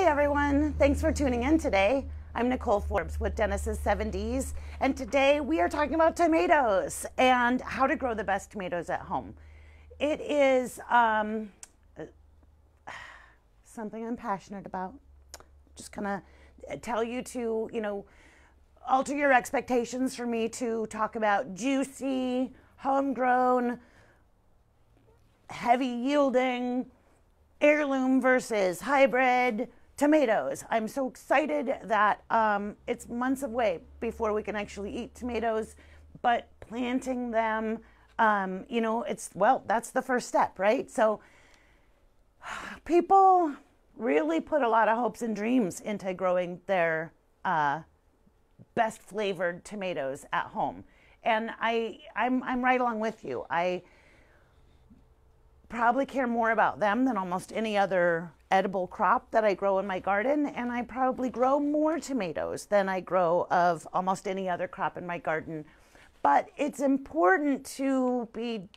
Hey everyone, thanks for tuning in today. I'm Nicole Forbes with Dennis's 7 Dees, and today we are talking about tomatoes and how to grow the best tomatoes at home. It is um, something I'm passionate about. Just gonna tell you to, you know, alter your expectations for me to talk about juicy, homegrown, heavy yielding, heirloom versus hybrid tomatoes. I'm so excited that um, it's months away before we can actually eat tomatoes, but planting them, um, you know, it's, well, that's the first step, right? So people really put a lot of hopes and dreams into growing their uh, best flavored tomatoes at home. And I, I'm, I'm right along with you. I, probably care more about them than almost any other edible crop that I grow in my garden. And I probably grow more tomatoes than I grow of almost any other crop in my garden. But it's important to be,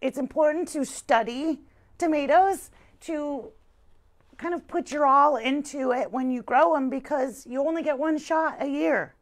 it's important to study tomatoes, to kind of put your all into it when you grow them because you only get one shot a year.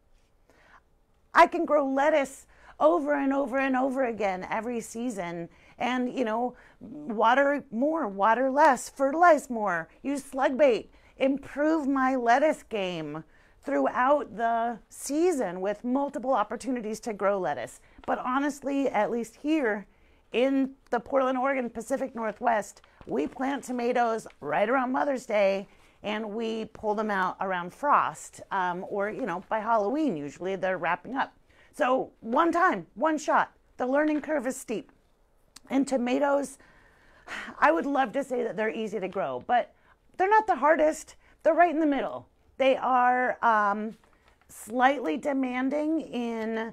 I can grow lettuce over and over and over again every season and you know water more water less fertilize more use slug bait improve my lettuce game throughout the season with multiple opportunities to grow lettuce. But honestly at least here in the portland oregon pacific northwest we plant tomatoes right around mother's day and we pull them out around frost um, or you know by halloween usually they're wrapping up. So one time one shot the learning curve is steep and tomatoes, I would love to say that they're easy to grow, but they're not the hardest. They're right in the middle. They are um, slightly demanding in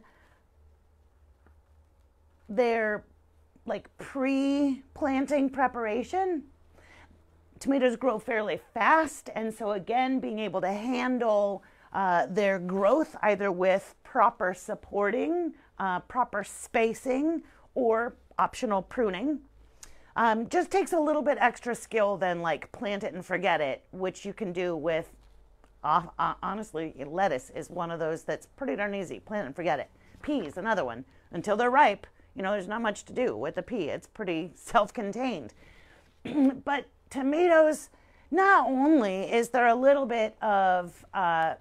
their like pre-planting preparation. Tomatoes grow fairly fast, and so again, being able to handle uh, their growth either with proper supporting, uh, proper spacing, or optional pruning. Um, just takes a little bit extra skill than like plant it and forget it, which you can do with, uh, uh, honestly, lettuce is one of those that's pretty darn easy. Plant and forget it. Peas, another one. Until they're ripe, you know, there's not much to do with the pea. It's pretty self-contained. but tomatoes, not only is there a little bit of uh,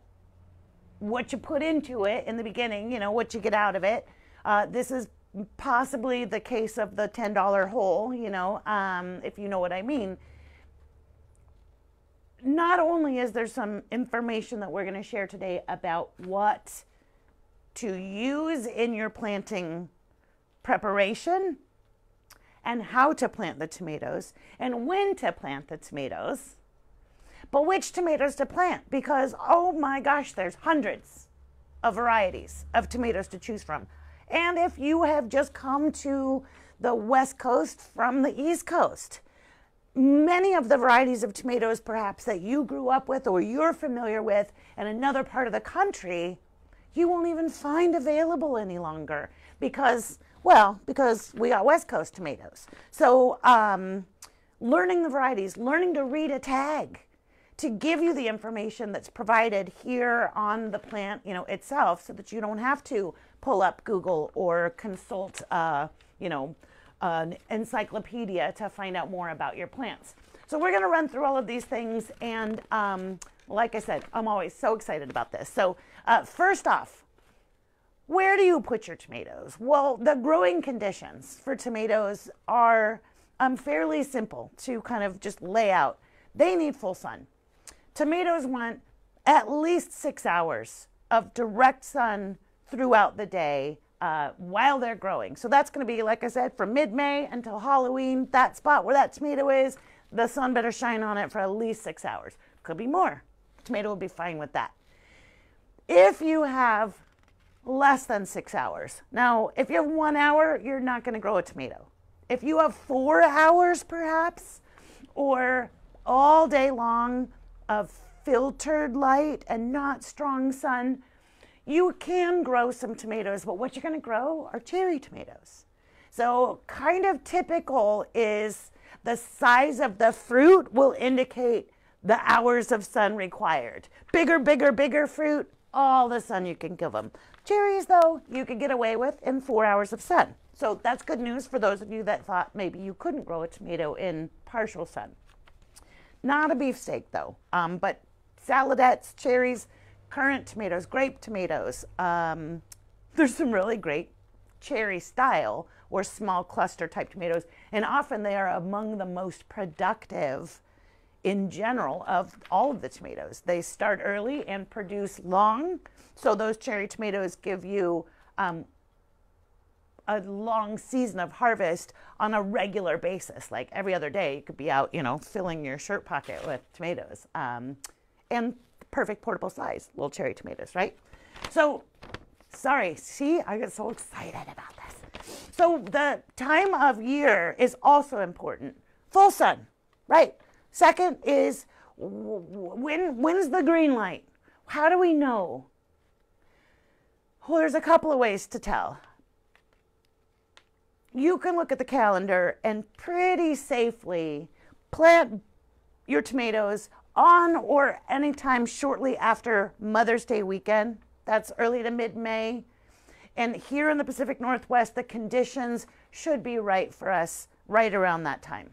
what you put into it in the beginning, you know, what you get out of it. Uh, this is possibly the case of the $10 hole, you know, um, if you know what I mean. Not only is there some information that we're going to share today about what to use in your planting preparation and how to plant the tomatoes and when to plant the tomatoes, but which tomatoes to plant because, oh my gosh, there's hundreds of varieties of tomatoes to choose from. And if you have just come to the West Coast from the East Coast, many of the varieties of tomatoes perhaps that you grew up with or you're familiar with in another part of the country, you won't even find available any longer because, well, because we got West Coast tomatoes. So, um, learning the varieties, learning to read a tag to give you the information that's provided here on the plant, you know, itself so that you don't have to pull up Google or consult, uh, you know, an encyclopedia to find out more about your plants. So we're going to run through all of these things. And um, like I said, I'm always so excited about this. So uh, first off, where do you put your tomatoes? Well, the growing conditions for tomatoes are um, fairly simple to kind of just lay out. They need full sun. Tomatoes want at least six hours of direct sun throughout the day uh, while they're growing. So that's going to be, like I said, from mid-May until Halloween, that spot where that tomato is, the sun better shine on it for at least six hours. Could be more. Tomato will be fine with that. If you have less than six hours, now if you have one hour, you're not going to grow a tomato. If you have four hours perhaps, or all day long of filtered light and not strong sun, you can grow some tomatoes, but what you're going to grow are cherry tomatoes. So kind of typical is the size of the fruit will indicate the hours of sun required. Bigger, bigger, bigger fruit, all the sun you can give them. Cherries, though, you could get away with in four hours of sun. So that's good news for those of you that thought maybe you couldn't grow a tomato in partial sun. Not a beefsteak, though, um, but saladettes, cherries, currant tomatoes, grape tomatoes. Um, there's some really great cherry style or small cluster type tomatoes, and often they are among the most productive in general of all of the tomatoes. They start early and produce long. So those cherry tomatoes give you um, a long season of harvest on a regular basis. Like every other day, you could be out, you know, filling your shirt pocket with tomatoes. Um, and perfect portable size, little cherry tomatoes, right? So, sorry, see, I get so excited about this. So, the time of year is also important. Full sun, right? Second is when when's the green light? How do we know? Well, there's a couple of ways to tell. You can look at the calendar and pretty safely plant your tomatoes on or anytime shortly after Mother's Day weekend. That's early to mid May. And here in the Pacific Northwest, the conditions should be right for us right around that time.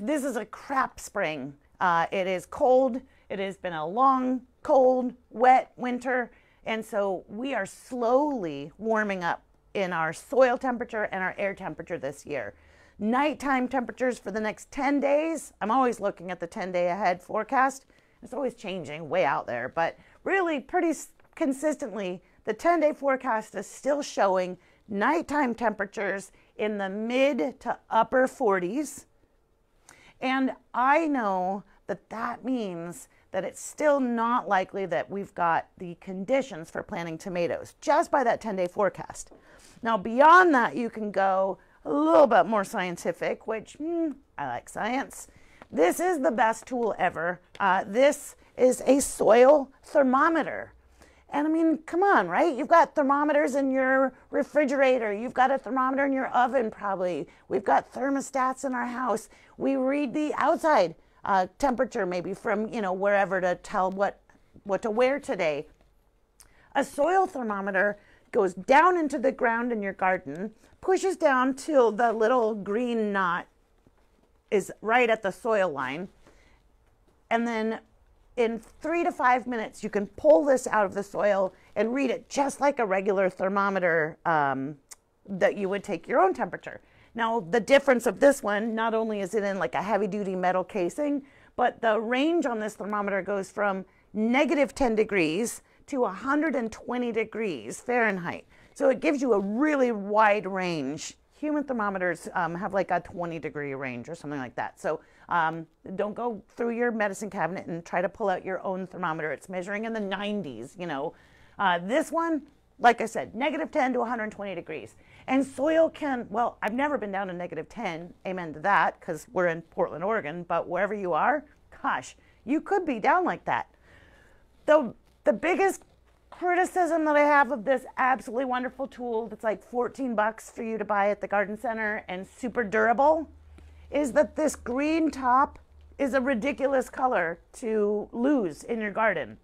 This is a crap spring. Uh, it is cold. It has been a long, cold, wet winter. And so we are slowly warming up in our soil temperature and our air temperature this year. Nighttime temperatures for the next 10 days. I'm always looking at the 10 day ahead forecast. It's always changing way out there, but really pretty consistently, the 10 day forecast is still showing nighttime temperatures in the mid to upper 40s and I know that that means that it's still not likely that we've got the conditions for planting tomatoes just by that 10 day forecast. Now, beyond that, you can go a little bit more scientific, which mm, I like science. This is the best tool ever. Uh, this is a soil thermometer. And I mean, come on, right? You've got thermometers in your refrigerator. You've got a thermometer in your oven, probably. We've got thermostats in our house. We read the outside uh, temperature, maybe from you know wherever, to tell what what to wear today. A soil thermometer goes down into the ground in your garden, pushes down till the little green knot is right at the soil line, and then in three to five minutes, you can pull this out of the soil and read it just like a regular thermometer um, that you would take your own temperature. Now, the difference of this one, not only is it in like a heavy duty metal casing, but the range on this thermometer goes from negative 10 degrees to 120 degrees Fahrenheit. So it gives you a really wide range. Human thermometers um, have like a 20 degree range or something like that. So um, don't go through your medicine cabinet and try to pull out your own thermometer. It's measuring in the 90s, you know. Uh, this one, like I said, negative 10 to 120 degrees. And soil can, well, I've never been down to negative 10, amen to that, because we're in Portland, Oregon, but wherever you are, gosh, you could be down like that. The, the biggest criticism that I have of this absolutely wonderful tool that's like 14 bucks for you to buy at the garden center and super durable is that this green top is a ridiculous color to lose in your garden.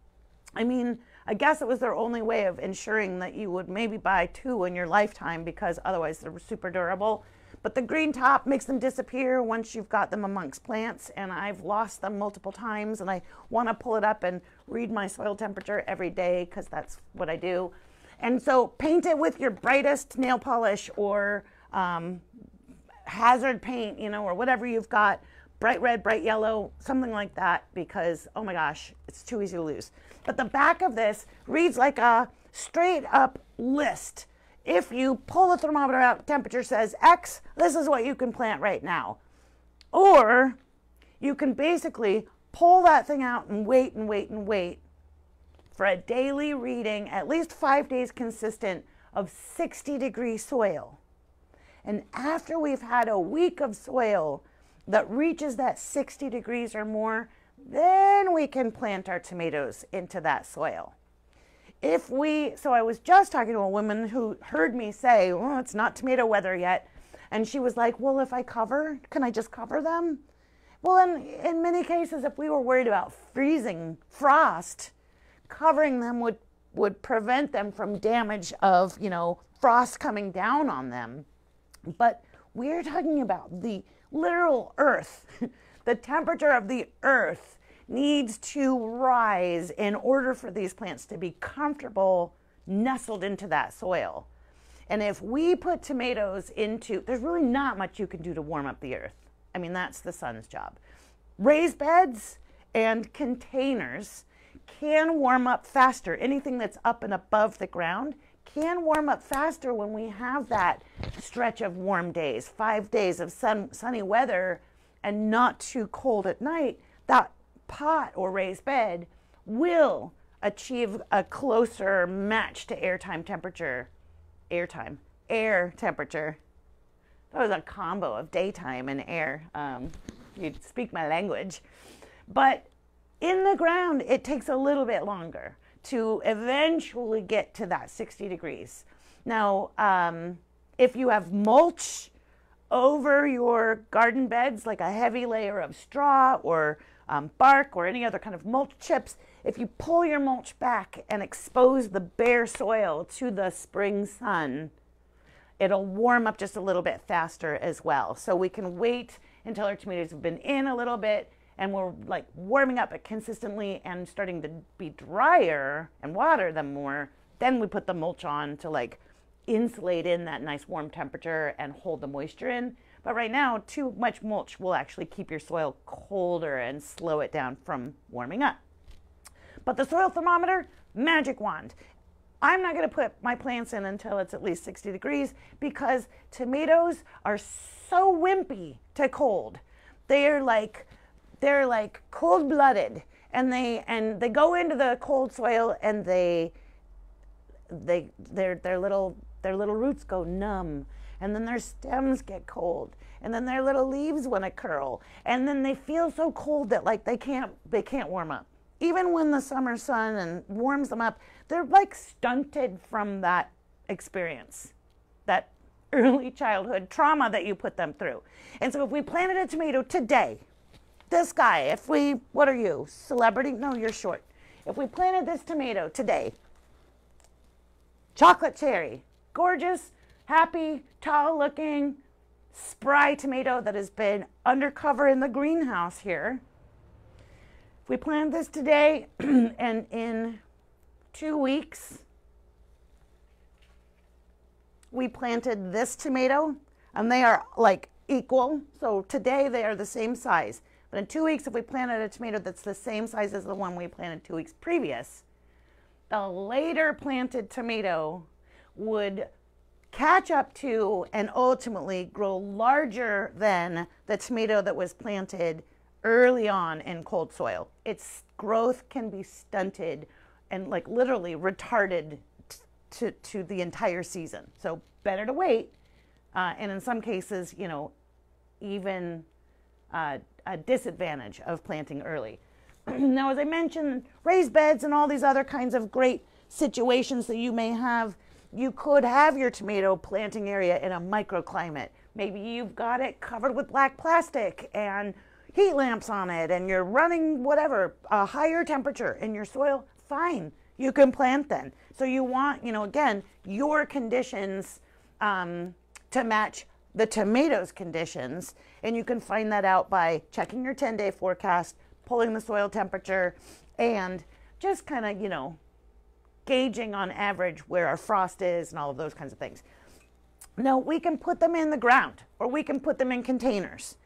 I mean, I guess it was their only way of ensuring that you would maybe buy two in your lifetime because otherwise they're super durable. But the green top makes them disappear once you've got them amongst plants, and I've lost them multiple times. And I want to pull it up and read my soil temperature every day because that's what I do. And so paint it with your brightest nail polish or um, hazard paint, you know, or whatever you've got, bright red, bright yellow, something like that, because oh my gosh, it's too easy to lose. But the back of this reads like a straight up list. If you pull the thermometer out, temperature says X, this is what you can plant right now. Or you can basically pull that thing out and wait and wait and wait for a daily reading, at least five days consistent, of 60 degree soil. And after we've had a week of soil that reaches that 60 degrees or more, then we can plant our tomatoes into that soil. If we, so I was just talking to a woman who heard me say, well, it's not tomato weather yet. And she was like, well, if I cover, can I just cover them? Well, in, in many cases, if we were worried about freezing, frost, covering them would, would prevent them from damage of, you know, frost coming down on them. But we're talking about the literal earth. the temperature of the earth needs to rise in order for these plants to be comfortable nestled into that soil. And if we put tomatoes into, there's really not much you can do to warm up the earth. I mean, that's the sun's job. Raised beds and containers can warm up faster. Anything that's up and above the ground can warm up faster when we have that stretch of warm days, five days of sun, sunny weather and not too cold at night. That pot or raised bed will achieve a closer match to airtime temperature. Airtime, air temperature. That was a combo of daytime and air. Um, you'd speak my language. But in the ground, it takes a little bit longer to eventually get to that 60 degrees. Now, um, if you have mulch over your garden beds, like a heavy layer of straw or um, bark or any other kind of mulch chips, if you pull your mulch back and expose the bare soil to the spring sun, it'll warm up just a little bit faster as well. So we can wait until our tomatoes have been in a little bit and we're like warming up it consistently and starting to be drier and water them more. Then we put the mulch on to like insulate in that nice warm temperature and hold the moisture in. But right now, too much mulch will actually keep your soil colder and slow it down from warming up. But the soil thermometer, magic wand. I'm not going to put my plants in until it's at least 60 degrees because tomatoes are so wimpy to cold. They're like they're like cold-blooded and they and they go into the cold soil and they they their their little their little roots go numb and then their stems get cold and then their little leaves want to curl and then they feel so cold that like they can't they can't warm up even when the summer sun and warms them up they're like stunted from that experience that early childhood trauma that you put them through and so if we planted a tomato today this guy if we what are you celebrity no you're short if we planted this tomato today chocolate cherry gorgeous happy, tall looking, spry tomato that has been undercover in the greenhouse here. We plant this today and in two weeks, we planted this tomato and they are like equal. So today they are the same size. But in two weeks, if we planted a tomato that's the same size as the one we planted two weeks previous, the later planted tomato would catch up to and ultimately grow larger than the tomato that was planted early on in cold soil. Its growth can be stunted and like literally retarded to, to the entire season. So better to wait. Uh, and in some cases, you know, even uh, a disadvantage of planting early. now, as I mentioned, raised beds and all these other kinds of great situations that you may have you could have your tomato planting area in a microclimate. Maybe you've got it covered with black plastic and heat lamps on it, and you're running whatever, a higher temperature in your soil. Fine, you can plant then. So you want, you know, again, your conditions um, to match the tomatoes conditions, and you can find that out by checking your 10 day forecast, pulling the soil temperature, and just kind of, you know, gauging on average where our frost is and all of those kinds of things. No, we can put them in the ground or we can put them in containers.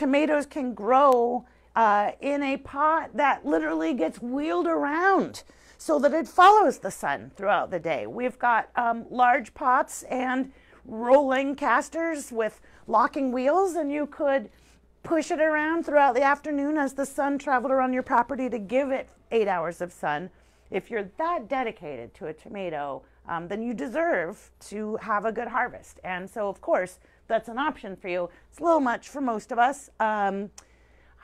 Tomatoes can grow uh, in a pot that literally gets wheeled around so that it follows the sun throughout the day. We've got um, large pots and rolling casters with locking wheels, and you could push it around throughout the afternoon as the sun traveled around your property to give it eight hours of sun if you're that dedicated to a tomato, um, then you deserve to have a good harvest. And so, of course, that's an option for you. It's a little much for most of us. Um,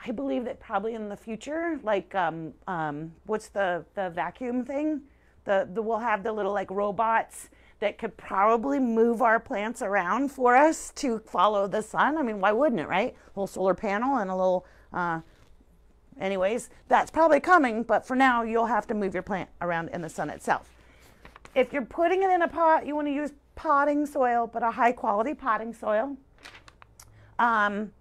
I believe that probably in the future, like um, um, what's the the vacuum thing? The, the we'll have the little like robots that could probably move our plants around for us to follow the sun. I mean, why wouldn't it, right? A little solar panel and a little, uh, anyways, that's probably coming, but for now, you'll have to move your plant around in the sun itself. If you're putting it in a pot, you want to use potting soil, but a high quality potting soil. Um,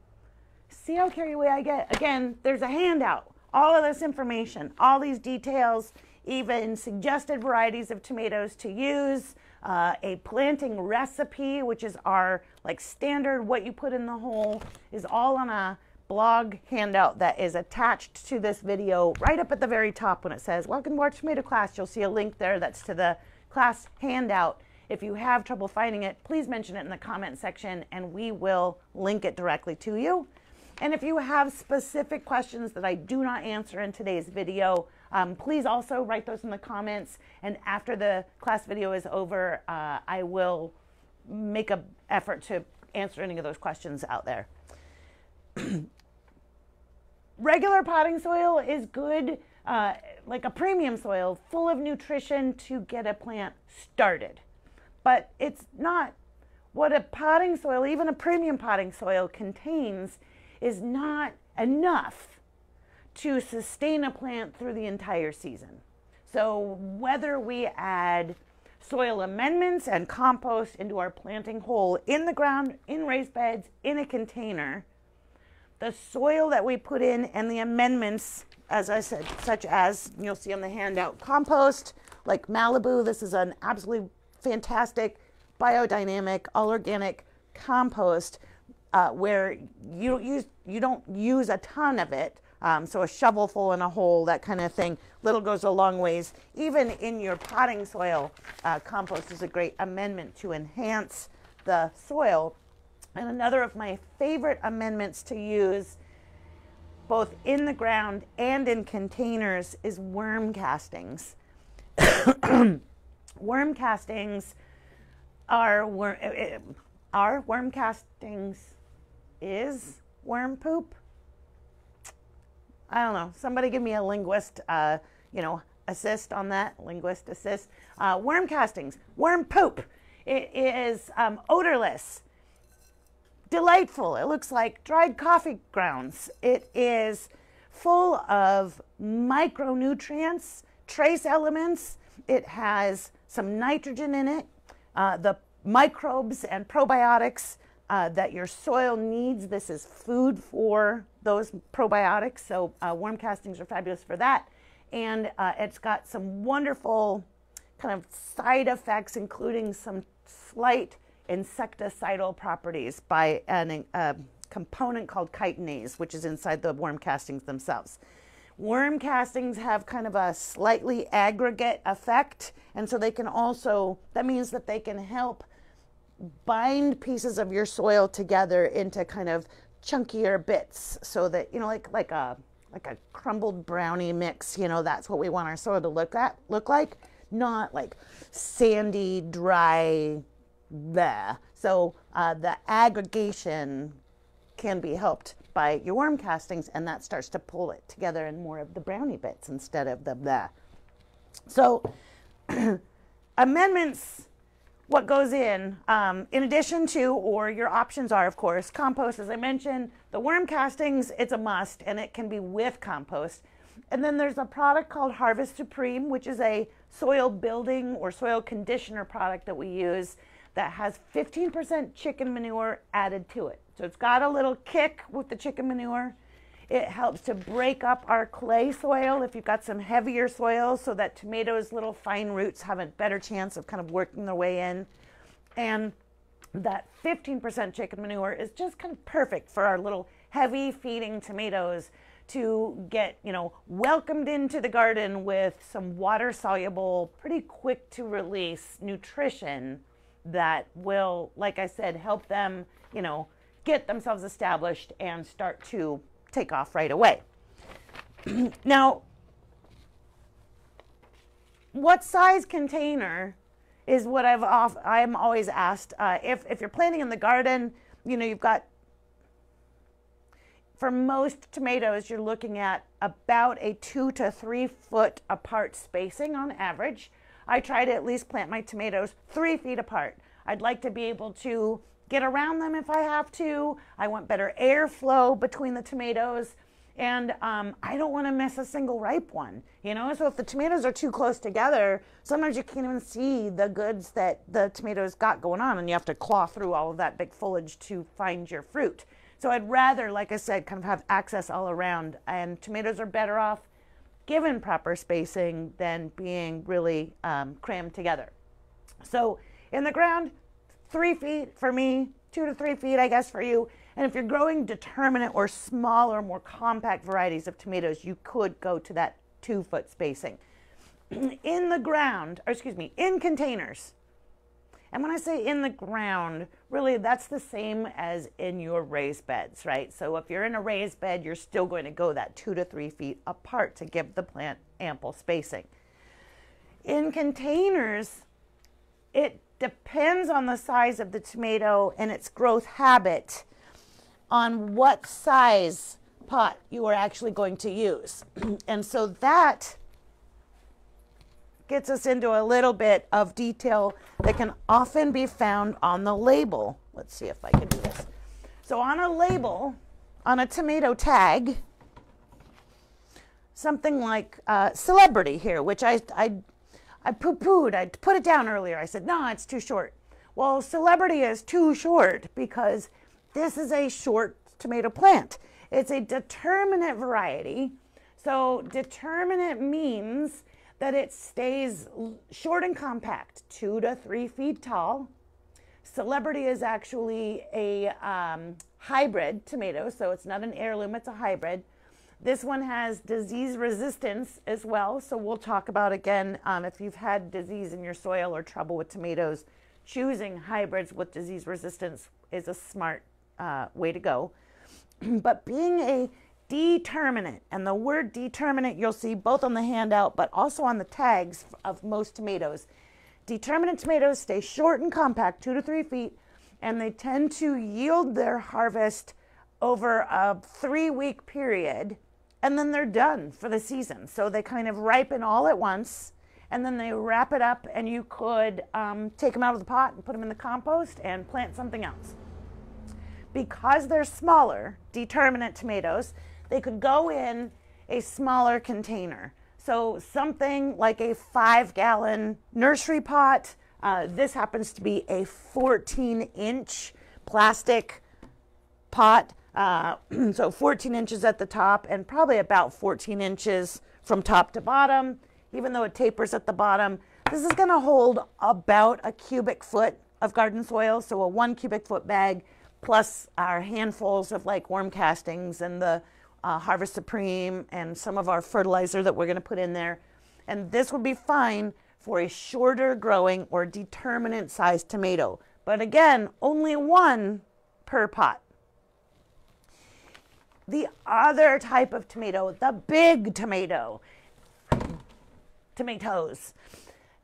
see how carried away I get? Again, there's a handout. All of this information, all these details, even suggested varieties of tomatoes to use, uh, a planting recipe, which is our like standard what you put in the hole, is all on a blog handout that is attached to this video right up at the very top when it says welcome to our tomato class you'll see a link there that's to the class handout if you have trouble finding it please mention it in the comment section and we will link it directly to you. And if you have specific questions that I do not answer in today's video um, please also write those in the comments. And after the class video is over uh, I will make an effort to answer any of those questions out there. Regular potting soil is good, uh, like a premium soil, full of nutrition to get a plant started. But it's not what a potting soil, even a premium potting soil, contains is not enough to sustain a plant through the entire season. So, whether we add soil amendments and compost into our planting hole in the ground, in raised beds, in a container, the soil that we put in and the amendments, as I said, such as you'll see on the handout, compost, like Malibu. This is an absolutely fantastic biodynamic, all organic compost uh, where you don't use you don't use a ton of it. Um, so a shovelful in a hole, that kind of thing, little goes a long ways. Even in your potting soil, uh, compost is a great amendment to enhance the soil and another of my favorite amendments to use both in the ground and in containers is worm castings. worm castings are worm, eh, eh, are worm castings is worm poop. I don't know. Somebody give me a linguist, uh, you know, assist on that. Linguist assist. Uh, worm castings, worm poop. It is um, odorless delightful. It looks like dried coffee grounds. It is full of micronutrients, trace elements. It has some nitrogen in it. Uh, the microbes and probiotics uh, that your soil needs. This is food for those probiotics. So uh, worm castings are fabulous for that. And uh, it's got some wonderful kind of side effects, including some slight insecticidal properties by a uh, component called chitinase, which is inside the worm castings themselves. Worm castings have kind of a slightly aggregate effect, and so they can also, that means that they can help bind pieces of your soil together into kind of chunkier bits so that, you know, like, like a, like a crumbled brownie mix, you know, that's what we want our soil to look at, look like, not like sandy, dry, there. So uh, the aggregation can be helped by your worm castings, and that starts to pull it together in more of the brownie bits instead of the there. So amendments, what goes in, um, in addition to, or your options are, of course, compost, as I mentioned, the worm castings, it's a must, and it can be with compost. And then there's a product called Harvest Supreme, which is a soil building or soil conditioner product that we use that has 15% chicken manure added to it. So it's got a little kick with the chicken manure. It helps to break up our clay soil if you've got some heavier soil so that tomatoes' little fine roots have a better chance of kind of working their way in. And that 15% chicken manure is just kind of perfect for our little heavy feeding tomatoes to get, you know, welcomed into the garden with some water soluble, pretty quick to release nutrition that will, like I said, help them, you know, get themselves established and start to take off right away. now, what size container is what I've off, I'm always asked. Uh, if, if you're planting in the garden, you know, you've got, for most tomatoes, you're looking at about a two to three foot apart spacing on average. I try to at least plant my tomatoes three feet apart. I'd like to be able to get around them if I have to. I want better airflow between the tomatoes. And um, I don't want to miss a single ripe one, you know? So if the tomatoes are too close together, sometimes you can't even see the goods that the tomatoes got going on, and you have to claw through all of that big foliage to find your fruit. So I'd rather, like I said, kind of have access all around. And tomatoes are better off given proper spacing than being really um, crammed together. So in the ground, three feet for me, two to three feet, I guess, for you. And if you're growing determinate or smaller, more compact varieties of tomatoes, you could go to that two foot spacing. in the ground, or excuse me, in containers. And when I say in the ground, really that's the same as in your raised beds, right? So if you're in a raised bed, you're still going to go that two to three feet apart to give the plant ample spacing. In containers, it depends on the size of the tomato and its growth habit on what size pot you are actually going to use. and so that gets us into a little bit of detail that can often be found on the label. Let's see if I can do this. So on a label, on a tomato tag, something like uh, celebrity here, which I, I, I poo-pooed. I put it down earlier. I said, no, it's too short. Well, celebrity is too short because this is a short tomato plant. It's a determinate variety. So determinate means that it stays short and compact, two to three feet tall. Celebrity is actually a um, hybrid tomato, so it's not an heirloom, it's a hybrid. This one has disease resistance as well, so we'll talk about again um, if you've had disease in your soil or trouble with tomatoes, choosing hybrids with disease resistance is a smart uh, way to go. but being a determinate. And the word determinate you'll see both on the handout but also on the tags of most tomatoes. Determinate tomatoes stay short and compact, two to three feet, and they tend to yield their harvest over a three week period and then they're done for the season. So they kind of ripen all at once and then they wrap it up and you could um, take them out of the pot and put them in the compost and plant something else. Because they're smaller, determinate tomatoes, they could go in a smaller container. So something like a five gallon nursery pot. Uh, this happens to be a 14 inch plastic pot. Uh, so 14 inches at the top and probably about 14 inches from top to bottom, even though it tapers at the bottom. This is going to hold about a cubic foot of garden soil. So a one cubic foot bag plus our handfuls of like worm castings and the uh, Harvest Supreme and some of our fertilizer that we're going to put in there. And this would be fine for a shorter growing or determinate sized tomato. But again, only one per pot. The other type of tomato, the big tomato, tomatoes,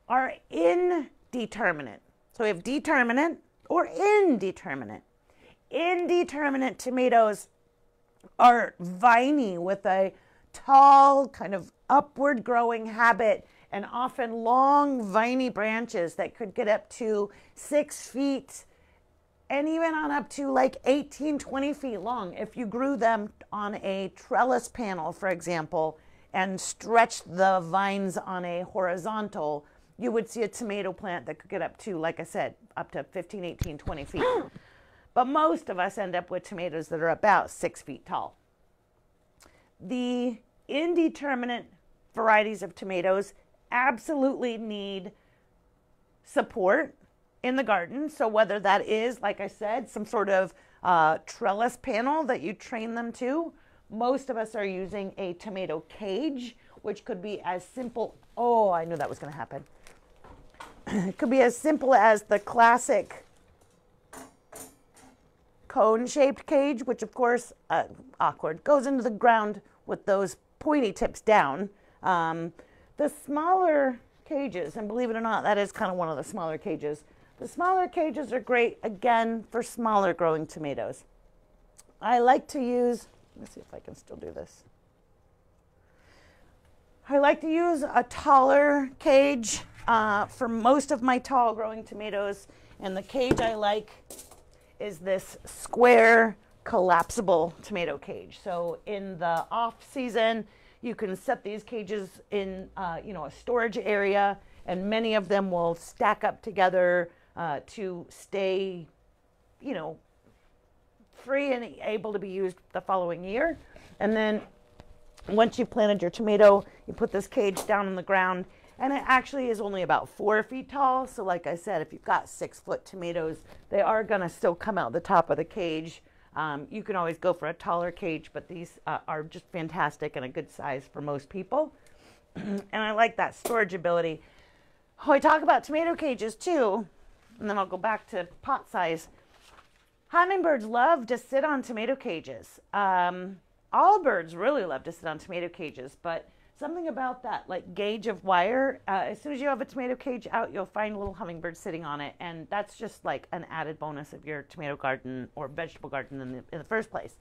are indeterminate. So we have determinate or indeterminate. Indeterminate tomatoes are viney with a tall, kind of upward growing habit and often long, viney branches that could get up to six feet and even on up to like 18, 20 feet long. If you grew them on a trellis panel, for example, and stretched the vines on a horizontal, you would see a tomato plant that could get up to, like I said, up to 15, 18, 20 feet. But most of us end up with tomatoes that are about six feet tall. The indeterminate varieties of tomatoes absolutely need support in the garden. So, whether that is, like I said, some sort of uh, trellis panel that you train them to, most of us are using a tomato cage, which could be as simple. Oh, I knew that was going to happen. it could be as simple as the classic cone shaped cage, which of course, uh, awkward, goes into the ground with those pointy tips down. Um, the smaller cages, and believe it or not, that is kind of one of the smaller cages. The smaller cages are great, again, for smaller growing tomatoes. I like to use, let's see if I can still do this. I like to use a taller cage uh, for most of my tall growing tomatoes. And the cage I like is this square collapsible tomato cage. So in the off season, you can set these cages in, uh, you know, a storage area, and many of them will stack up together uh, to stay, you know, free and able to be used the following year. And then once you've planted your tomato, you put this cage down on the ground and it actually is only about four feet tall. So like I said, if you've got six foot tomatoes, they are gonna still come out the top of the cage. Um, you can always go for a taller cage, but these uh, are just fantastic and a good size for most people. and I like that storage ability. Oh, I talk about tomato cages too, and then I'll go back to pot size. Hummingbirds love to sit on tomato cages. Um, all birds really love to sit on tomato cages, but something about that like gauge of wire uh, as soon as you have a tomato cage out you'll find little hummingbirds sitting on it and that's just like an added bonus of your tomato garden or vegetable garden in the, in the first place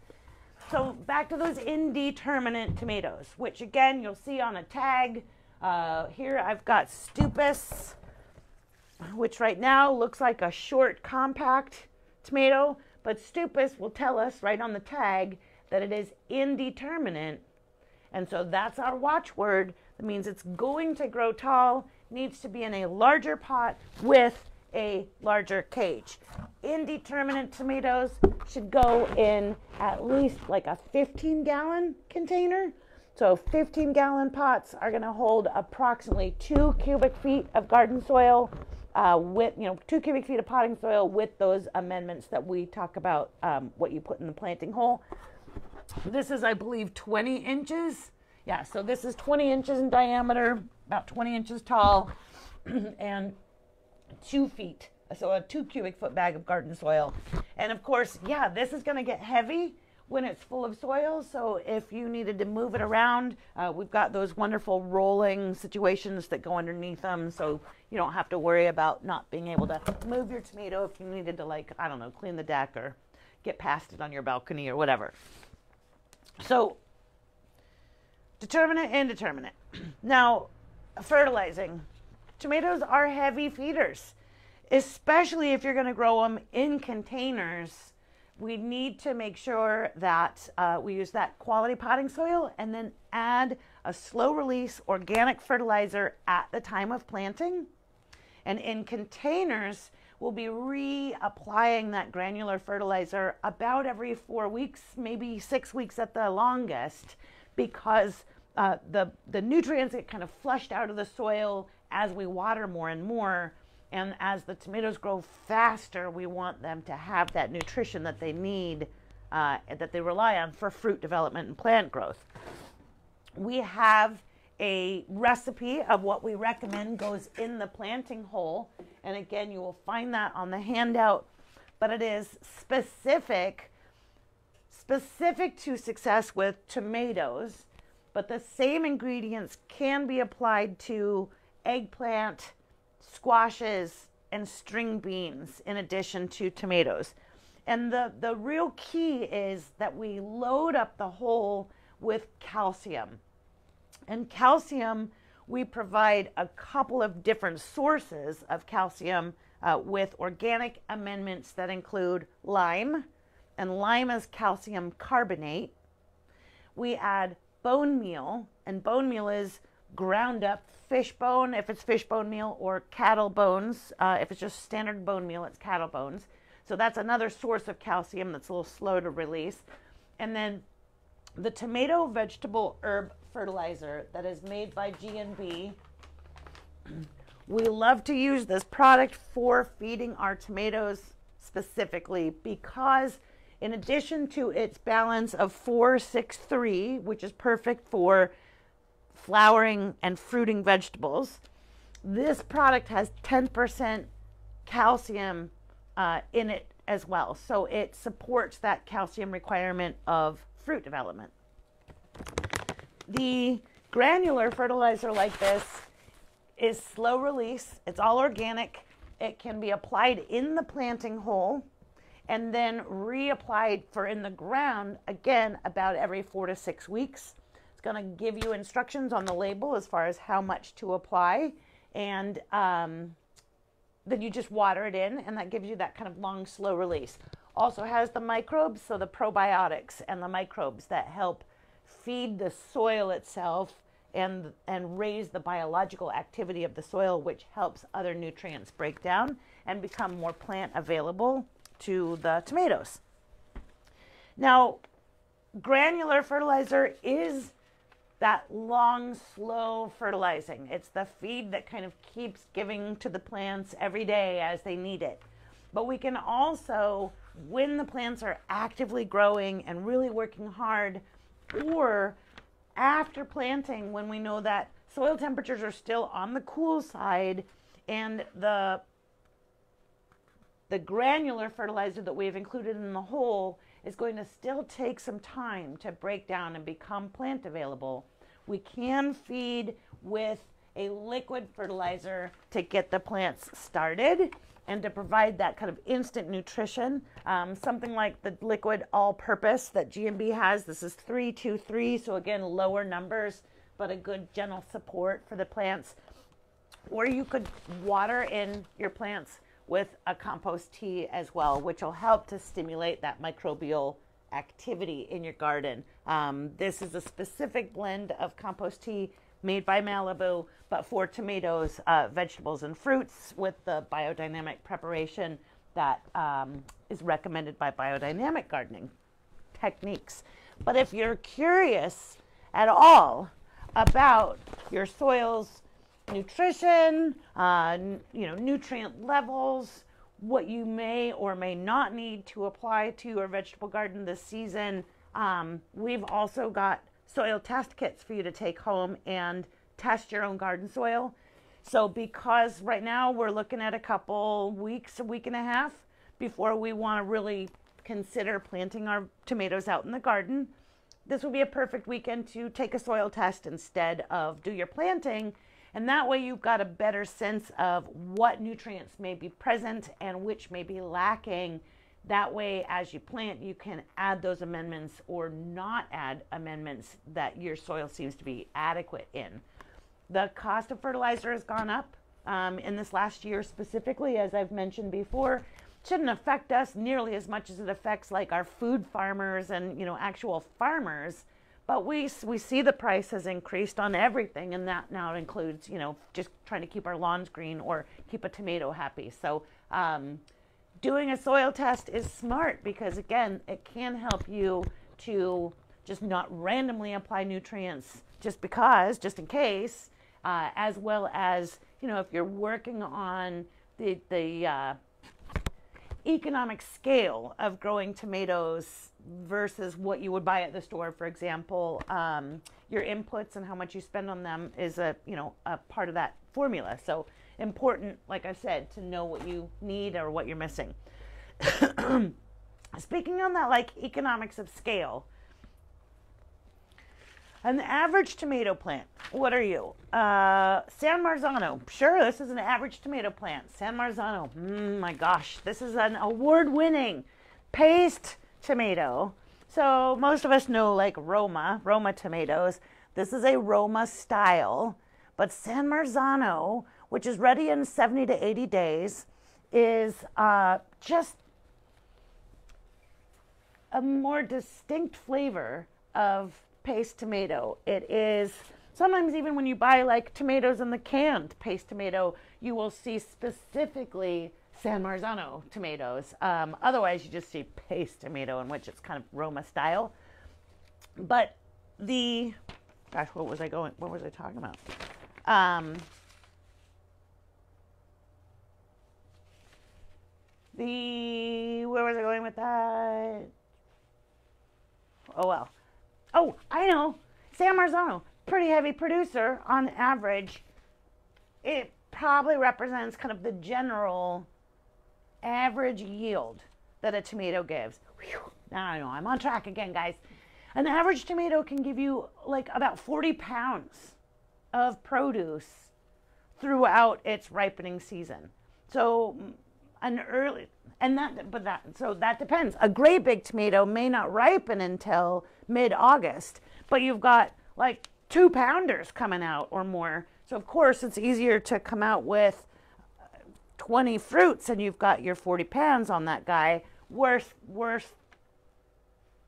so back to those indeterminate tomatoes which again you'll see on a tag uh, here i've got Stupice which right now looks like a short compact tomato but Stupice will tell us right on the tag that it is indeterminate. And so that's our watchword. That means it's going to grow tall, needs to be in a larger pot with a larger cage. Indeterminate tomatoes should go in at least like a 15 gallon container. So 15 gallon pots are going to hold approximately two cubic feet of garden soil uh, with, you know, two cubic feet of potting soil with those amendments that we talk about, um, what you put in the planting hole. This is, I believe, 20 inches. Yeah, so this is 20 inches in diameter, about 20 inches tall, and two feet. So a two cubic foot bag of garden soil. And of course, yeah, this is going to get heavy when it's full of soil. So if you needed to move it around, uh, we've got those wonderful rolling situations that go underneath them. So you don't have to worry about not being able to move your tomato if you needed to, like, I don't know, clean the deck or get past it on your balcony or whatever. So, determinate, and indeterminate. now, fertilizing. Tomatoes are heavy feeders, especially if you're going to grow them in containers. We need to make sure that uh, we use that quality potting soil and then add a slow release organic fertilizer at the time of planting. And in containers, we'll be reapplying that granular fertilizer about every four weeks, maybe six weeks at the longest, because uh, the, the nutrients get kind of flushed out of the soil as we water more and more. And as the tomatoes grow faster, we want them to have that nutrition that they need, uh, that they rely on for fruit development and plant growth. We have a recipe of what we recommend goes in the planting hole. And again, you will find that on the handout, but it is specific specific to success with tomatoes, but the same ingredients can be applied to eggplant, squashes, and string beans in addition to tomatoes. And the, the real key is that we load up the hole with calcium. And calcium, we provide a couple of different sources of calcium uh, with organic amendments that include lime, and lime is calcium carbonate. We add bone meal, and bone meal is ground up fish bone if it's fish bone meal, or cattle bones. Uh, if it's just standard bone meal, it's cattle bones. So that's another source of calcium that's a little slow to release. And then the tomato vegetable herb fertilizer that is made by G&B. We love to use this product for feeding our tomatoes specifically because in addition to its balance of 463, which is perfect for flowering and fruiting vegetables, this product has 10% calcium uh, in it as well. So it supports that calcium requirement of fruit development. The granular fertilizer like this is slow release. It's all organic. It can be applied in the planting hole and then reapplied for in the ground again about every four to six weeks. Going to give you instructions on the label as far as how much to apply. And um, then you just water it in, and that gives you that kind of long, slow release. Also has the microbes, so the probiotics and the microbes that help feed the soil itself and, and raise the biological activity of the soil, which helps other nutrients break down and become more plant available to the tomatoes. Now, granular fertilizer is that long, slow fertilizing. It's the feed that kind of keeps giving to the plants every day as they need it. But we can also, when the plants are actively growing and really working hard, or after planting, when we know that soil temperatures are still on the cool side and the the granular fertilizer that we've included in the hole is going to still take some time to break down and become plant available. We can feed with a liquid fertilizer to get the plants started and to provide that kind of instant nutrition. Um, something like the liquid all purpose that G&B has. This is 323, so again, lower numbers, but a good gentle support for the plants. Or you could water in your plants with a compost tea as well, which will help to stimulate that microbial activity in your garden. Um, this is a specific blend of compost tea made by Malibu, but for tomatoes, uh, vegetables, and fruits with the biodynamic preparation that um, is recommended by biodynamic gardening techniques. But if you're curious at all about your soil's nutrition, uh, you know, nutrient levels, what you may or may not need to apply to your vegetable garden this season. Um, we've also got soil test kits for you to take home and test your own garden soil. So, because right now we're looking at a couple weeks, a week and a half before we want to really consider planting our tomatoes out in the garden, this would be a perfect weekend to take a soil test instead of do your planting and that way you've got a better sense of what nutrients may be present and which may be lacking. That way, as you plant, you can add those amendments or not add amendments that your soil seems to be adequate in. The cost of fertilizer has gone up um, in this last year specifically, as I've mentioned before. Shouldn't affect us nearly as much as it affects like our food farmers and you know actual farmers but we, we see the price has increased on everything, and that now includes, you know, just trying to keep our lawns green or keep a tomato happy. So, um, doing a soil test is smart because, again, it can help you to just not randomly apply nutrients just because, just in case, uh, as well as, you know, if you're working on the, the uh, economic scale of growing tomatoes versus what you would buy at the store for example um, your inputs and how much you spend on them is a you know a part of that formula. So important like i said to know what you need or what you're missing. Speaking on that like economics of scale an average tomato plant. What are you? Uh, San Marzano. Sure, this is an average tomato plant. San Marzano. Mm, my gosh, this is an award-winning paste tomato. So most of us know like Roma, Roma tomatoes. This is a Roma style, but San Marzano, which is ready in 70 to 80 days, is uh, just a more distinct flavor of paste tomato. It is sometimes even when you buy like tomatoes in the canned paste tomato, you will see specifically San Marzano tomatoes. Um, otherwise, you just see paste tomato, in which it's kind of Roma style. But the gosh, what was I going? What was I talking about? Um, the where was I going with that? Oh well. Oh, I know. San Marzano, pretty heavy producer on average. It probably represents kind of the general average yield that a tomato gives. Whew, now I know I'm on track again, guys. An average tomato can give you like about 40 pounds of produce throughout its ripening season. So an early and that but that so that depends. A great big tomato may not ripen until mid-August, but you've got like two pounders coming out or more. So, of course, it's easier to come out with 20 fruits and you've got your 40 pounds on that guy. Worth, worth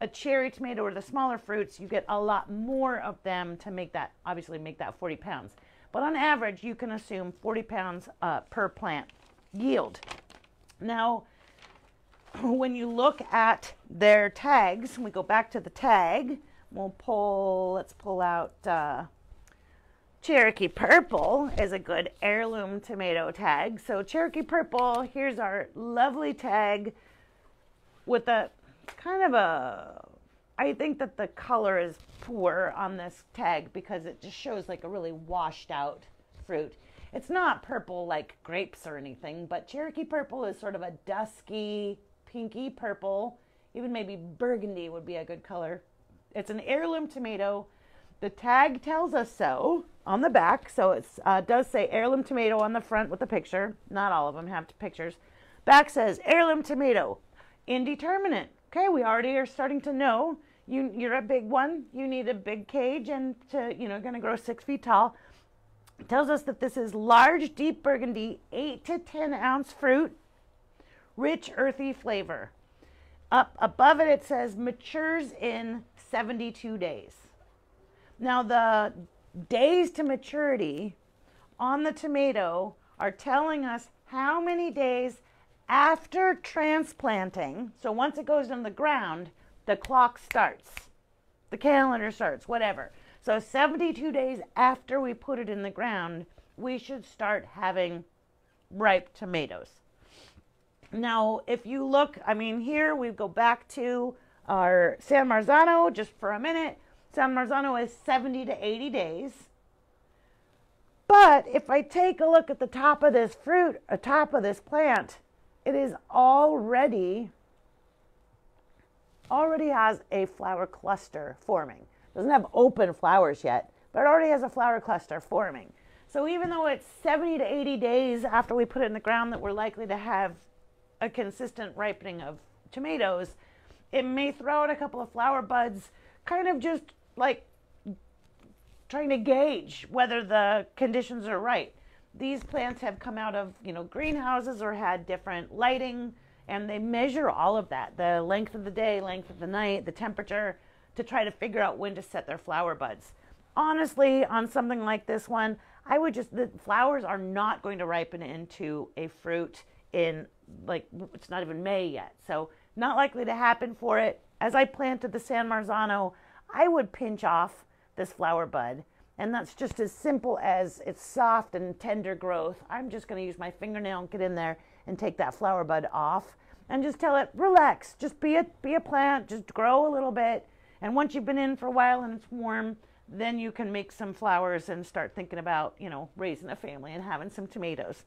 a cherry tomato or the smaller fruits, you get a lot more of them to make that, obviously, make that 40 pounds. But on average, you can assume 40 pounds uh, per plant yield. Now, when you look at their tags, we go back to the tag, we'll pull, let's pull out uh, Cherokee Purple is a good heirloom tomato tag. So Cherokee Purple, here's our lovely tag with a kind of a, I think that the color is poor on this tag because it just shows like a really washed out fruit. It's not purple like grapes or anything, but Cherokee Purple is sort of a dusky, pinky purple. Even maybe burgundy would be a good color. It's an heirloom tomato. The tag tells us so on the back. So it uh, does say heirloom tomato on the front with the picture. Not all of them have pictures. Back says heirloom tomato, indeterminate. Okay, we already are starting to know you, you're a big one. You need a big cage and to, you know, going to grow six feet tall. Tells us that this is large, deep burgundy, 8 to 10 ounce fruit, rich, earthy flavor. Up above it, it says matures in 72 days. Now, the days to maturity on the tomato are telling us how many days after transplanting, so once it goes in the ground, the clock starts, the calendar starts, whatever. So 72 days after we put it in the ground, we should start having ripe tomatoes. Now, if you look, I mean, here we go back to our San Marzano just for a minute. San Marzano is 70 to 80 days. But if I take a look at the top of this fruit, a top of this plant, it is already already has a flower cluster forming. Doesn't have open flowers yet, but it already has a flower cluster forming. So even though it's 70 to 80 days after we put it in the ground that we're likely to have a consistent ripening of tomatoes, it may throw out a couple of flower buds, kind of just like trying to gauge whether the conditions are right. These plants have come out of, you know, greenhouses or had different lighting and they measure all of that, the length of the day, length of the night, the temperature to try to figure out when to set their flower buds. Honestly, on something like this one, I would just the flowers are not going to ripen into a fruit in like it's not even May yet. So, not likely to happen for it. As I planted the San Marzano, I would pinch off this flower bud. And that's just as simple as it's soft and tender growth. I'm just going to use my fingernail and get in there and take that flower bud off and just tell it, relax, just be a, be a plant, just grow a little bit. And once you've been in for a while and it's warm, then you can make some flowers and start thinking about, you know, raising a family and having some tomatoes.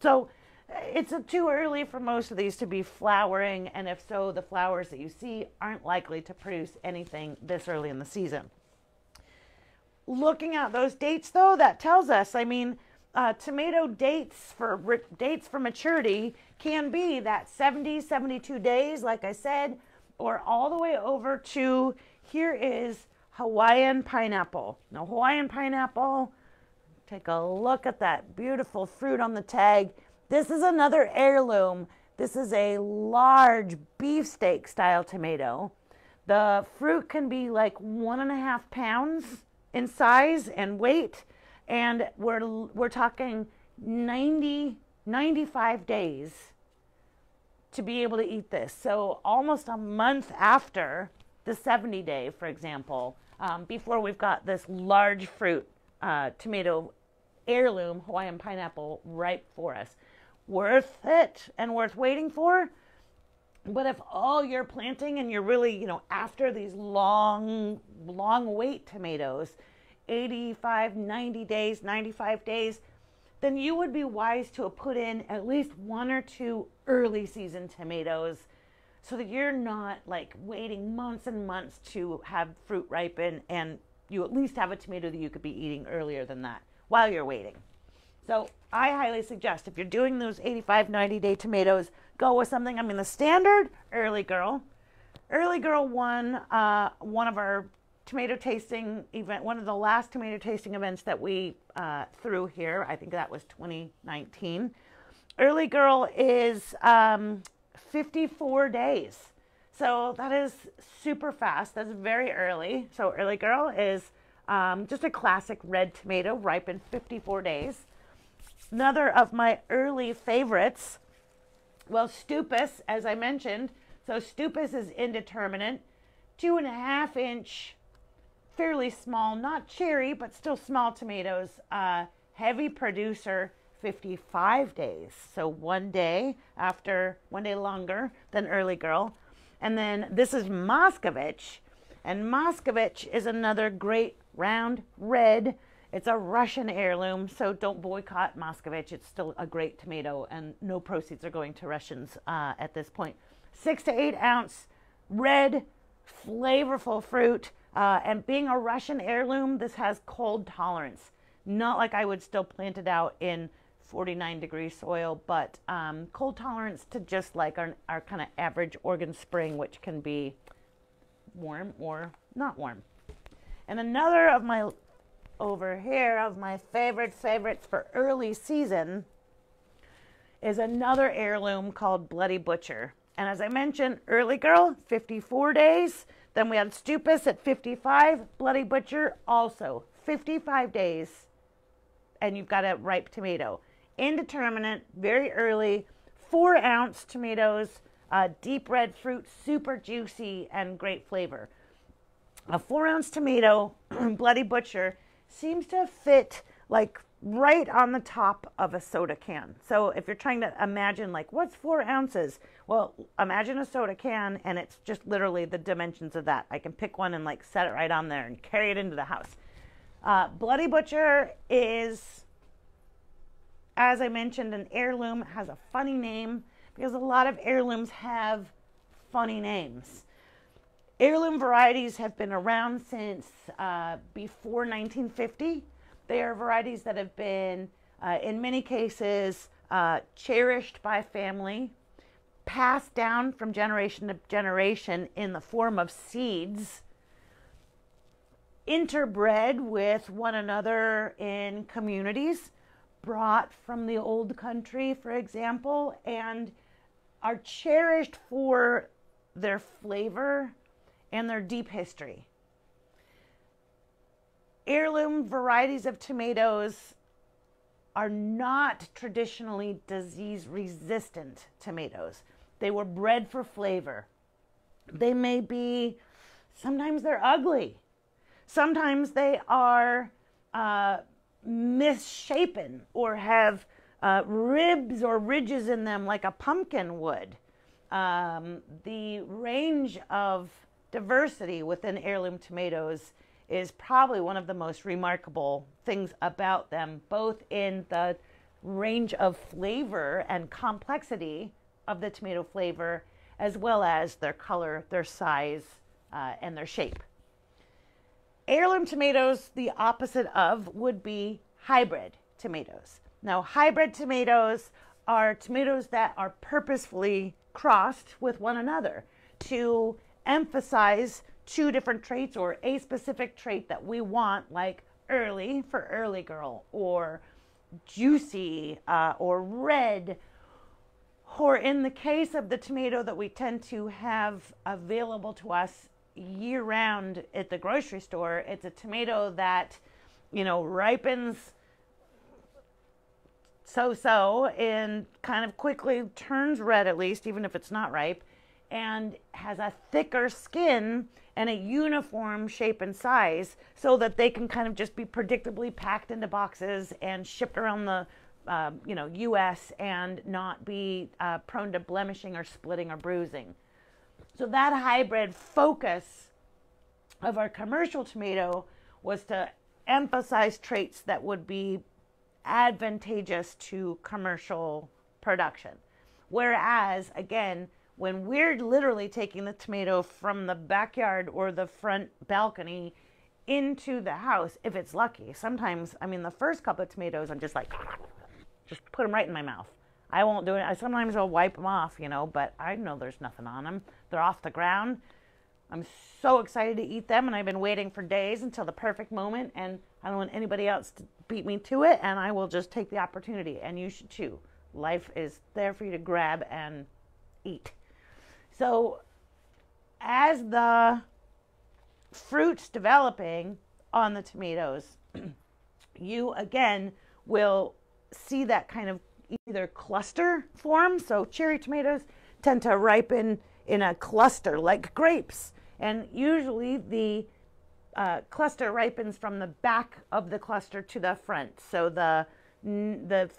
So it's too early for most of these to be flowering, and if so, the flowers that you see aren't likely to produce anything this early in the season. Looking at those dates, though, that tells us, I mean, uh, tomato dates for dates for maturity can be that 70, 72 days, like I said, or all the way over to here is Hawaiian pineapple. Now, Hawaiian pineapple, take a look at that beautiful fruit on the tag. This is another heirloom. This is a large beefsteak style tomato. The fruit can be like one and a half pounds in size and weight. And we're, we're talking 90, 95 days to be able to eat this. So almost a month after the 70 day, for example, um, before we've got this large fruit uh, tomato heirloom Hawaiian pineapple ripe for us worth it and worth waiting for. But if all you're planting and you're really, you know, after these long, long wait tomatoes, 85, 90 days, 95 days, then you would be wise to put in at least one or two early season tomatoes so that you're not like waiting months and months to have fruit ripen and you at least have a tomato that you could be eating earlier than that while you're waiting. So I highly suggest if you're doing those 85, 90 day tomatoes, go with something. I mean, the standard early girl, early girl one, uh, one of our tomato tasting event, one of the last tomato tasting events that we uh, threw here. I think that was 2019. Early Girl is um, 54 days. So that is super fast. That's very early. So Early Girl is um, just a classic red tomato, ripened 54 days. Another of my early favorites, well, Stupice, as I mentioned. So Stupice is indeterminate, two and a half inch, fairly small, not cherry, but still small tomatoes. Uh, heavy producer, 55 days. So one day after, one day longer than Early Girl. And then this is Moskvich. And Moskvich is another great round red. It's a Russian heirloom, so don't boycott Moskvich. It's still a great tomato, and no proceeds are going to Russians uh, at this point. Six to eight ounce red, flavorful fruit. Uh, and being a Russian heirloom, this has cold tolerance. Not like I would still plant it out in 49 degree soil, but um, cold tolerance to just like our, our kind of average Oregon spring, which can be warm or not warm. And another of my over here of my favorite favorites for early season is another heirloom called Bloody Butcher. And as I mentioned, Early Girl, 54 days. Then we had Stupice at 55, Bloody Butcher also 55 days. And you've got a ripe tomato indeterminate, very early, four ounce tomatoes, uh, deep red fruit, super juicy and great flavor. A four ounce tomato, Bloody Butcher, seems to fit like right on the top of a soda can. So if you're trying to imagine like what's four ounces, well, imagine a soda can and it's just literally the dimensions of that. I can pick one and like set it right on there and carry it into the house. Uh, Bloody Butcher is as I mentioned, an heirloom has a funny name because a lot of heirlooms have funny names. Heirloom varieties have been around since uh, before 1950. They are varieties that have been, uh, in many cases, uh, cherished by family, passed down from generation to generation in the form of seeds, interbred with one another in communities brought from the old country, for example, and are cherished for their flavor and their deep history. Heirloom varieties of tomatoes are not traditionally disease resistant tomatoes. They were bred for flavor. They may be, sometimes they're ugly. Sometimes they are uh, misshapen or have uh, ribs or ridges in them like a pumpkin would. Um, the range of diversity within heirloom tomatoes is probably one of the most remarkable things about them, both in the range of flavor and complexity of the tomato flavor, as well as their color, their size, uh, and their shape. Heirloom tomatoes, the opposite of, would be hybrid tomatoes. Now, hybrid tomatoes are tomatoes that are purposefully crossed with one another to emphasize two different traits or a specific trait that we want, like early for early girl, or juicy, uh, or red, or in the case of the tomato that we tend to have available to us year round at the grocery store. It's a tomato that, you know, ripens so so and kind of quickly turns red, at least, even if it's not ripe, and has a thicker skin and a uniform shape and size so that they can kind of just be predictably packed into boxes and shipped around the uh, you know U.S. and not be uh, prone to blemishing or splitting or bruising. So that hybrid focus of our commercial tomato was to emphasize traits that would be advantageous to commercial production. Whereas, again, when we're literally taking the tomato from the backyard or the front balcony into the house, if it's lucky, sometimes, I mean, the first couple of tomatoes, I'm just like, just put them right in my mouth. I won't do it. I sometimes I'll wipe them off, you know, but I know there's nothing on them. They're off the ground. I'm so excited to eat them, and I've been waiting for days until the perfect moment. And I don't want anybody else to beat me to it, and I will just take the opportunity. And you should too. Life is there for you to grab and eat. So, as the fruit's developing on the tomatoes, you again will see that kind of either cluster form. So, cherry tomatoes tend to ripen in a cluster like grapes. And usually the uh, cluster ripens from the back of the cluster to the front. So the the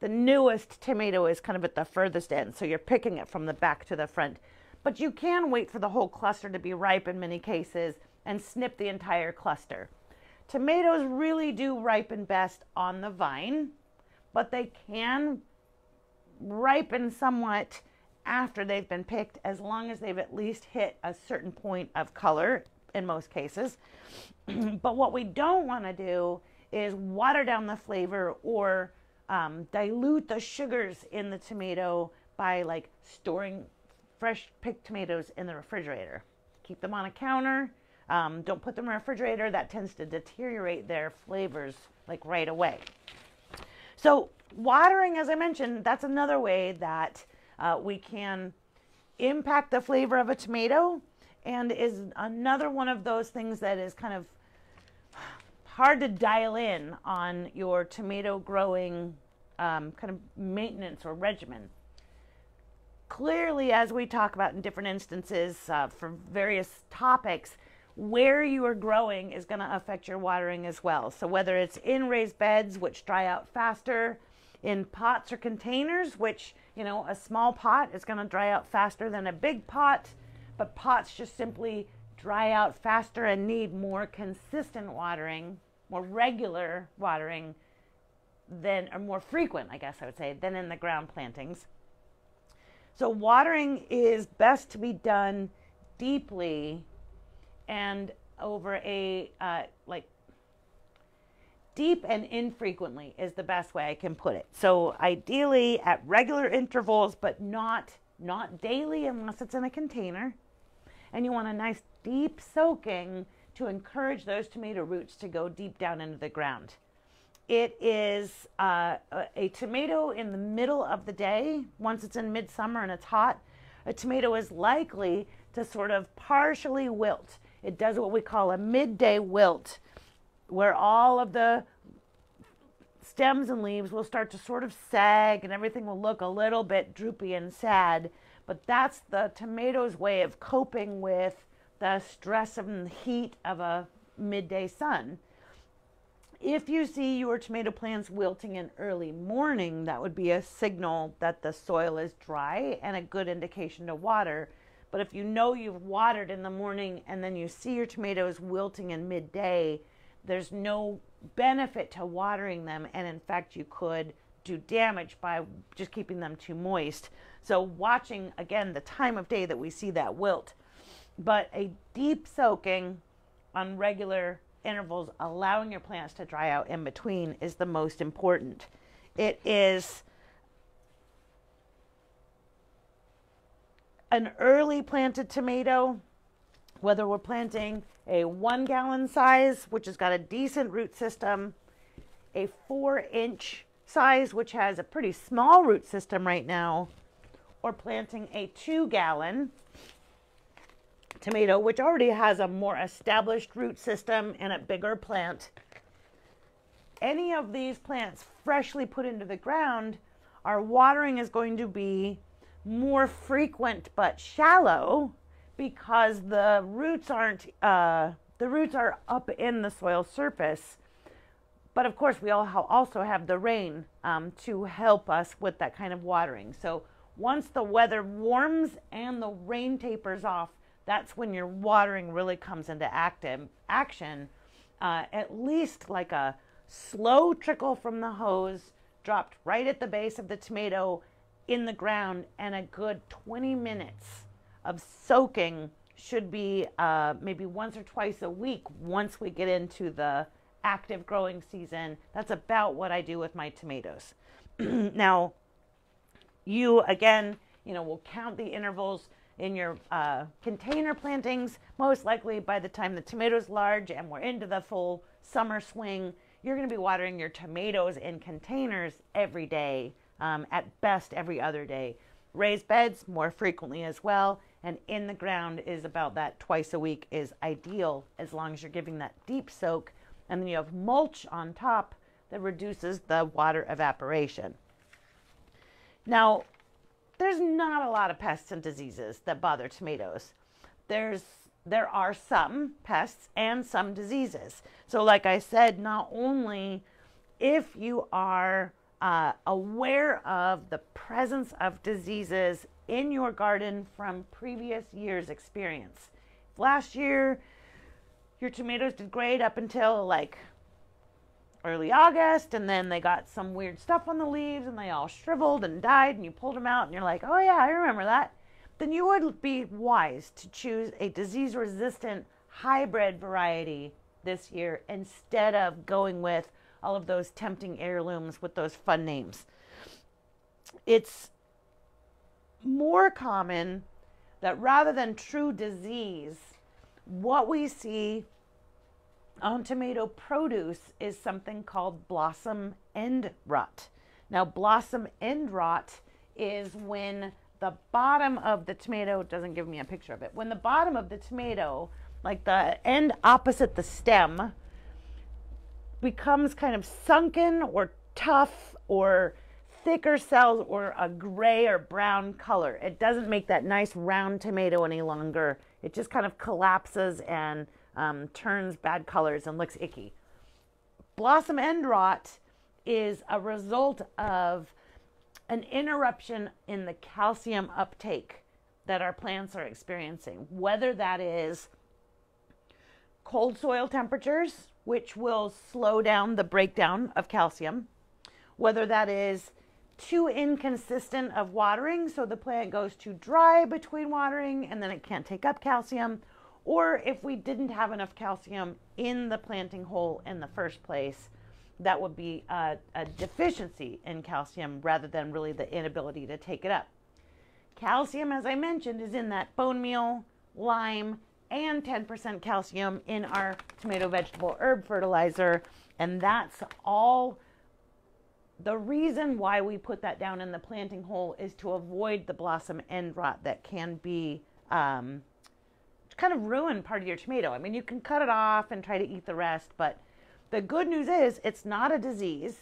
the newest tomato is kind of at the furthest end. So you're picking it from the back to the front. But you can wait for the whole cluster to be ripe in many cases and snip the entire cluster. Tomatoes really do ripen best on the vine, but they can ripen somewhat after they've been picked as long as they've at least hit a certain point of color in most cases. but what we don't want to do is water down the flavor or um, dilute the sugars in the tomato by like storing fresh picked tomatoes in the refrigerator. Keep them on a counter. Um, don't put them in the refrigerator. That tends to deteriorate their flavors like right away. So watering, as I mentioned, that's another way that uh, we can impact the flavor of a tomato and is another one of those things that is kind of hard to dial in on your tomato growing um, kind of maintenance or regimen. Clearly, as we talk about in different instances uh, for various topics, where you are growing is going to affect your watering as well. So, whether it's in raised beds, which dry out faster, in pots or containers, which, you know, a small pot is going to dry out faster than a big pot, but pots just simply dry out faster and need more consistent watering, more regular watering than, or more frequent, I guess I would say, than in the ground plantings. So, watering is best to be done deeply and over a uh, like deep and infrequently is the best way I can put it. So ideally at regular intervals, but not not daily unless it's in a container. And you want a nice deep soaking to encourage those tomato roots to go deep down into the ground. It is uh, a, a tomato in the middle of the day, once it's in midsummer and it's hot, a tomato is likely to sort of partially wilt. It does what we call a midday wilt where all of the stems and leaves will start to sort of sag and everything will look a little bit droopy and sad. But that's the tomato's way of coping with the stress and heat of a midday sun. If you see your tomato plants wilting in early morning, that would be a signal that the soil is dry and a good indication to water. But if you know you've watered in the morning and then you see your tomatoes wilting in midday, there's no benefit to watering them, and in fact, you could do damage by just keeping them too moist. So, watching again the time of day that we see that wilt, but a deep soaking on regular intervals, allowing your plants to dry out in between, is the most important. It is an early planted tomato, whether we're planting a one gallon size, which has got a decent root system, a four inch size, which has a pretty small root system right now, or planting a two gallon tomato, which already has a more established root system and a bigger plant. Any of these plants freshly put into the ground, our watering is going to be more frequent but shallow because the roots aren't uh, the roots are up in the soil surface. But of course, we all also have the rain um, to help us with that kind of watering. So once the weather warms and the rain tapers off, that's when your watering really comes into active action. Uh, at least like a slow trickle from the hose dropped right at the base of the tomato in the ground and a good 20 minutes of soaking should be uh, maybe once or twice a week once we get into the active growing season. That's about what I do with my tomatoes. now, you again, you know, will count the intervals in your uh, container plantings, most likely by the time the tomatoes large and we're into the full summer swing, you're going to be watering your tomatoes in containers every day, um, at best every other day. Raised beds more frequently as well, and in the ground is about that twice a week is ideal as long as you're giving that deep soak. And then you have mulch on top that reduces the water evaporation. Now, there's not a lot of pests and diseases that bother tomatoes. There's there are some pests and some diseases. So, like I said, not only if you are uh, aware of the presence of diseases in your garden from previous year's experience. If last year your tomatoes did great up until like early August, and then they got some weird stuff on the leaves and they all shriveled and died, and you pulled them out, and you're like, oh yeah, I remember that. Then you would be wise to choose a disease resistant hybrid variety this year instead of going with all of those tempting heirlooms with those fun names. It's more common that rather than true disease, what we see on tomato produce is something called blossom end rot. Now, blossom end rot is when the bottom of the tomato doesn't give me a picture of it. When the bottom of the tomato, like the end opposite the stem, becomes kind of sunken or tough or thicker cells or a gray or brown color. It doesn't make that nice round tomato any longer. It just kind of collapses and um, turns bad colors and looks icky. Blossom end rot is a result of an interruption in the calcium uptake that our plants are experiencing, whether that is cold soil temperatures, which will slow down the breakdown of calcium, whether that is too inconsistent of watering, so the plant goes too dry between watering and then it can't take up calcium, or if we didn't have enough calcium in the planting hole in the first place, that would be a, a deficiency in calcium rather than really the inability to take it up. Calcium, as I mentioned, is in that bone meal, lime, and 10% calcium in our tomato vegetable herb fertilizer. And that's all the reason why we put that down in the planting hole is to avoid the blossom end rot that can be um, kind of ruin part of your tomato. I mean, you can cut it off and try to eat the rest, but the good news is it's not a disease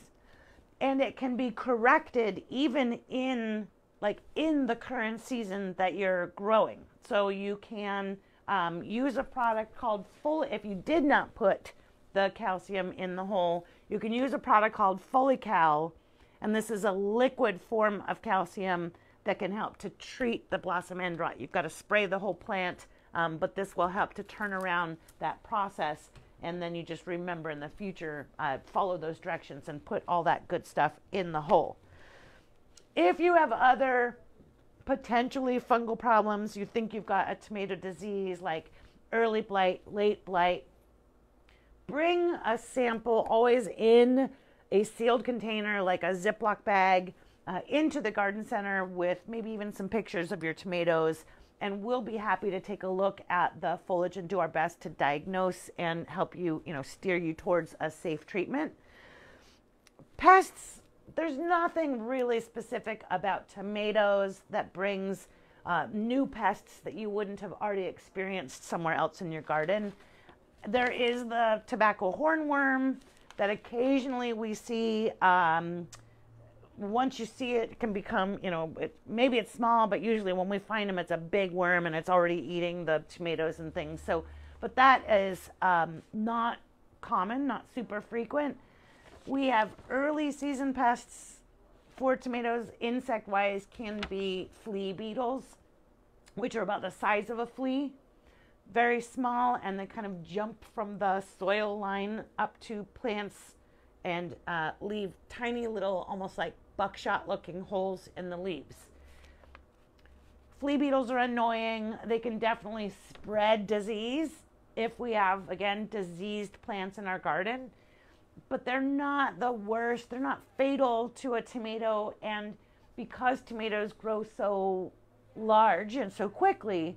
and it can be corrected even in like in the current season that you're growing. So you can um, use a product called Full. If you did not put the calcium in the hole, you can use a product called FoliCal, and this is a liquid form of calcium that can help to treat the blossom end rot. You've got to spray the whole plant, um, but this will help to turn around that process. And then you just remember in the future, uh, follow those directions and put all that good stuff in the hole. If you have other potentially fungal problems, you think you've got a tomato disease like early blight, late blight, bring a sample always in a sealed container like a Ziploc bag uh, into the garden center with maybe even some pictures of your tomatoes. And we'll be happy to take a look at the foliage and do our best to diagnose and help you, you know, steer you towards a safe treatment. Pests, there's nothing really specific about tomatoes that brings uh, new pests that you wouldn't have already experienced somewhere else in your garden. There is the tobacco hornworm that occasionally we see. Um, once you see it, it can become, you know, it, maybe it's small, but usually when we find them, it's a big worm and it's already eating the tomatoes and things. So, but that is um, not common, not super frequent. We have early season pests for tomatoes, insect wise, can be flea beetles, which are about the size of a flea very small and they kind of jump from the soil line up to plants and uh, leave tiny little, almost like buckshot looking holes in the leaves. Flea beetles are annoying. They can definitely spread disease if we have, again, diseased plants in our garden, but they're not the worst. They're not fatal to a tomato. And because tomatoes grow so large and so quickly,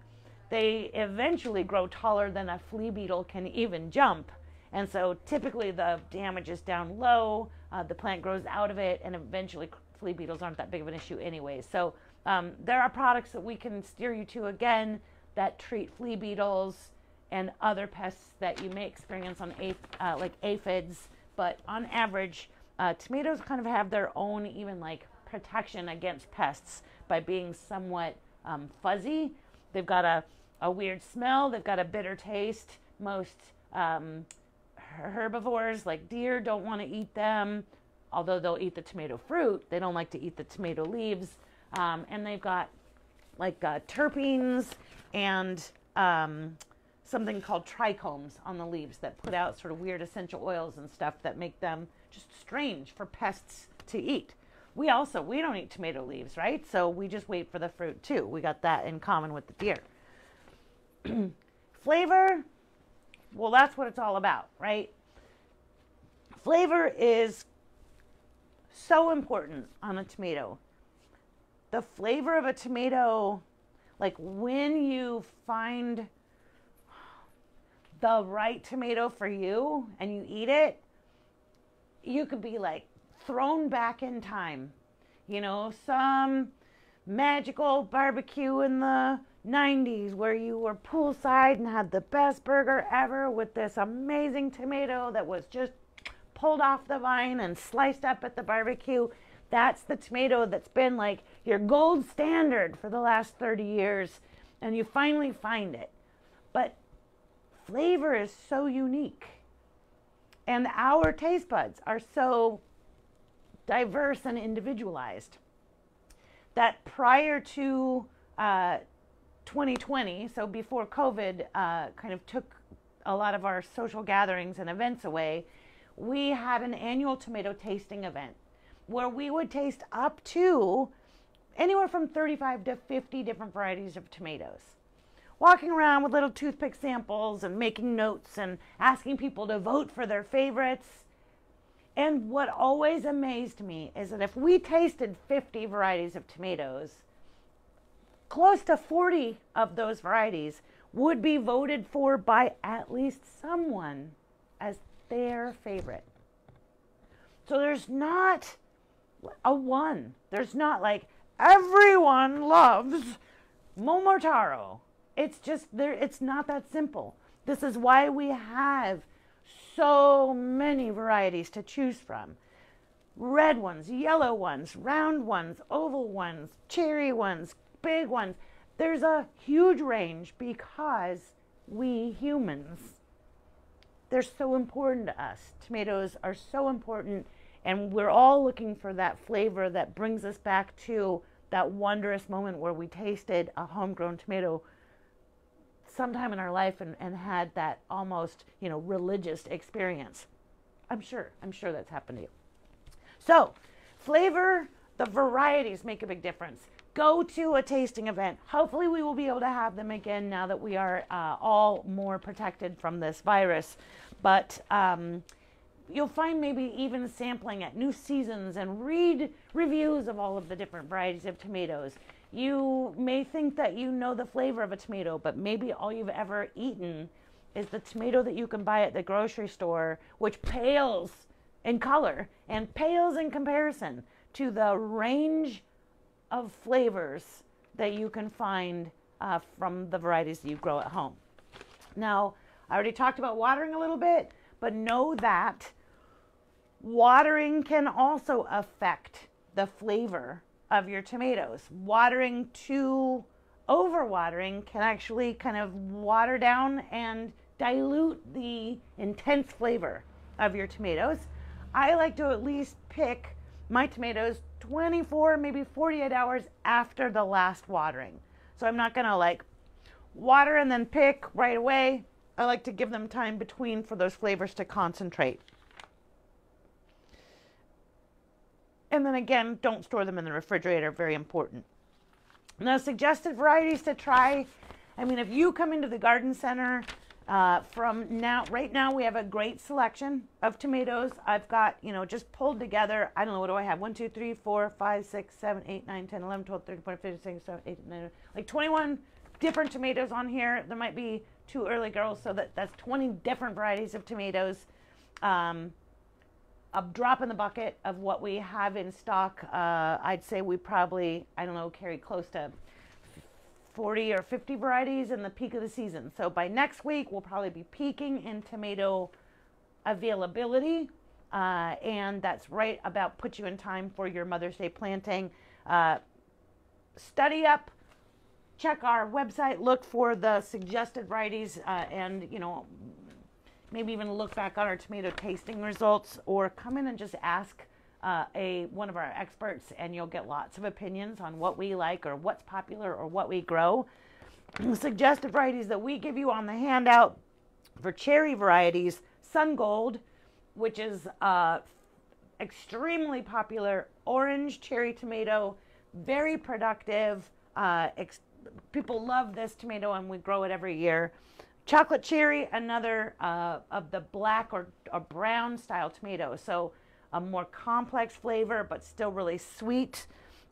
they eventually grow taller than a flea beetle can even jump. And so typically the damage is down low, uh, the plant grows out of it, and eventually flea beetles aren't that big of an issue anyway. So um, there are products that we can steer you to again that treat flea beetles and other pests that you may experience on uh, like aphids. But on average, uh, tomatoes kind of have their own even like protection against pests by being somewhat um, fuzzy. They've got a, a weird smell. They've got a bitter taste. Most um, herbivores like deer don't want to eat them, although they'll eat the tomato fruit. They don't like to eat the tomato leaves. Um, and they've got like uh, terpenes and um, something called trichomes on the leaves that put out sort of weird essential oils and stuff that make them just strange for pests to eat. We also we don't eat tomato leaves, right? So we just wait for the fruit too. We got that in common with the deer. Flavor, well that's what it's all about, right? Flavor is so important on a tomato. The flavor of a tomato like when you find the right tomato for you and you eat it, you could be like thrown back in time. You know, some magical barbecue in the 90s where you were poolside and had the best burger ever with this amazing tomato that was just pulled off the vine and sliced up at the barbecue. That's the tomato that's been like your gold standard for the last 30 years, and you finally find it. But flavor is so unique, and our taste buds are so diverse and individualized that prior to uh, 2020, so before COVID uh, kind of took a lot of our social gatherings and events away, we had an annual tomato tasting event where we would taste up to anywhere from 35 to 50 different varieties of tomatoes. Walking around with little toothpick samples and making notes and asking people to vote for their favorites. And what always amazed me is that if we tasted 50 varieties of tomatoes, close to 40 of those varieties would be voted for by at least someone as their favorite. So there's not a one. There's not like everyone loves Momotaro. It's just there it's not that simple. This is why we have so many varieties to choose from. Red ones, yellow ones, round ones, oval ones, cherry ones, big ones. There's a huge range because we humans, they're so important to us. Tomatoes are so important and we're all looking for that flavor that brings us back to that wondrous moment where we tasted a homegrown tomato sometime in our life and, and had that almost, you know, religious experience. I'm sure, I'm sure that's happened to you. So, flavor, the varieties make a big difference. Go to a tasting event. Hopefully, we will be able to have them again now that we are uh, all more protected from this virus. But um, you'll find maybe even sampling at new seasons and read reviews of all of the different varieties of tomatoes. You may think that you know the flavor of a tomato, but maybe all you've ever eaten is the tomato that you can buy at the grocery store, which pales in color and pales in comparison to the range of flavors that you can find uh, from the varieties that you grow at home. Now, I already talked about watering a little bit, but know that Watering can also affect the flavor of your tomatoes. Watering too overwatering can actually kind of water down and dilute the intense flavor of your tomatoes. I like to at least pick my tomatoes 24, maybe 48 hours after the last watering. So I'm not gonna like water and then pick right away. I like to give them time between for those flavors to concentrate. And then again, don't store them in the refrigerator, very important. Now, suggested varieties to try. I mean, if you come into the garden center Uh, from now, right now, we have a great selection of tomatoes. I've got, you know, just pulled together. I don't know, what do I have? 1, 2, 3, 4, 5, 6, 7, 8, 9, 10, 11, 12, 13, 14, 15, 16, 17, 18, 19, like 21 different tomatoes on here. There might be two early girls, so that, that's 20 different varieties of tomatoes. Um, a drop in the bucket of what we have in stock. Uh, I'd say we probably, I don't know, carry close to 40 or 50 varieties in the peak of the season. So by next week, we'll probably be peaking in tomato availability. Uh, and that's right about put you in time for your Mother's Day planting. Uh, study up, check our website, look for the suggested varieties, uh, and you know, maybe even look back on our tomato tasting results, or come in and just ask uh, a one of our experts, and you'll get lots of opinions on what we like or what's popular or what we grow. Suggested varieties that we give you on the handout for cherry varieties, Sun Gold, which is uh, extremely popular orange cherry tomato, very productive. Uh, people love this tomato, and we grow it every year. Chocolate cherry, another uh, of the black or, or brown style tomatoes. So a more complex flavor, but still really sweet.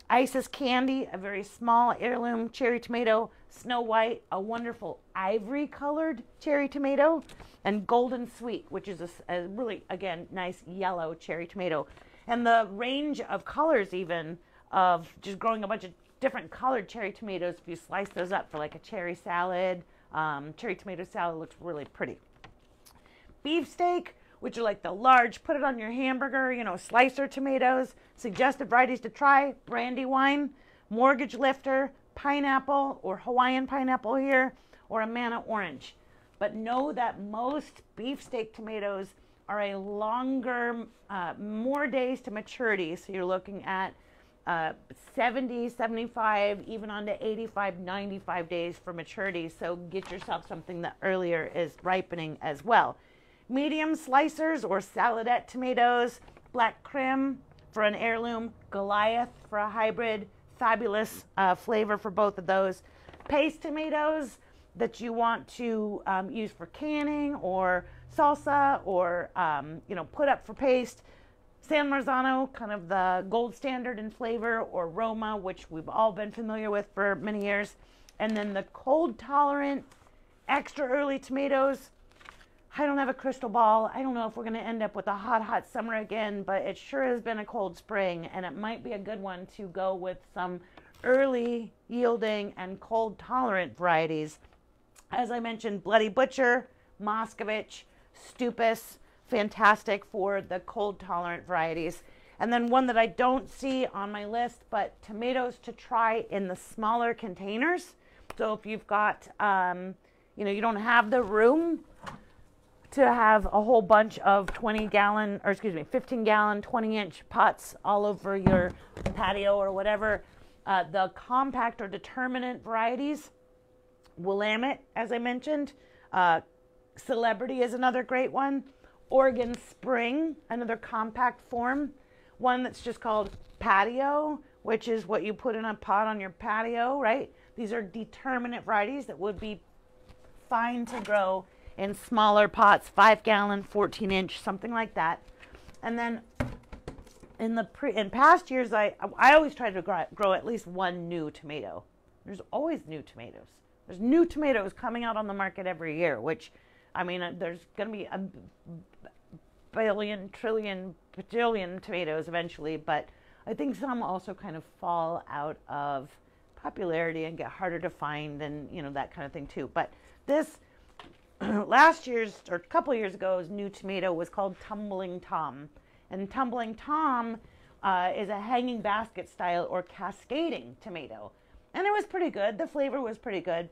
Isis Candy, a very small heirloom cherry tomato. Snow White, a wonderful ivory colored cherry tomato. And Golden Sweet, which is a, a, really, again, nice yellow cherry tomato. And the range of colors, even, of just growing a bunch of different colored cherry tomatoes, if you slice those up for like a cherry salad, um, cherry tomato salad looks really pretty. Beefsteak, which are like the large, put it on your hamburger, you know, slicer tomatoes. Suggested varieties to try brandywine, mortgage lifter, pineapple, or Hawaiian pineapple here, or a Amana orange. But know that most beefsteak tomatoes are a longer, uh, more days to maturity. So you're looking at uh, 70, 75, even on to 85, 95 days for maturity. So get yourself something that earlier is ripening as well medium slicers or saladette tomatoes, black krim for an heirloom, Goliath for a hybrid, fabulous uh, flavor for both of those. Paste tomatoes that you want to um, use for canning or salsa or um, you know put up for paste. San Marzano, kind of the gold standard in flavor, or Roma, which we've all been familiar with for many years. And then the cold tolerant extra early tomatoes, I don't have a crystal ball. I don't know if we're going to end up with a hot, hot summer again, but it sure has been a cold spring, and it might be a good one to go with some early yielding and cold tolerant varieties. As I mentioned, Bloody Butcher, Moskvich, Stupice, fantastic for the cold tolerant varieties. And then one that I don't see on my list, but tomatoes to try in the smaller containers. So if you've got, um, you know, you don't have the room to have a whole bunch of 20 gallon, or excuse me, 15 gallon, 20 inch pots all over your patio or whatever. Uh, the compact or determinant varieties, Willamette, as I mentioned, uh, Celebrity is another great one. Oregon Spring, another compact form. One that's just called Patio, which is what you put in a pot on your patio, right? These are determinate varieties that would be fine to grow in smaller pots, five gallon, 14 inch, something like that. And then in the pre, in past years, I, I always try to grow, grow at least one new tomato. There's always new tomatoes. There's new tomatoes coming out on the market every year, which, I mean, there's going to be a billion, trillion, bajillion tomatoes eventually, but I think some also kind of fall out of popularity and get harder to find and, you know, that kind of thing too. But this last year's or a couple years ago's new tomato was called Tumbling Tom. And Tumbling Tom uh, is a hanging basket style or cascading tomato. And it was pretty good. The flavor was pretty good.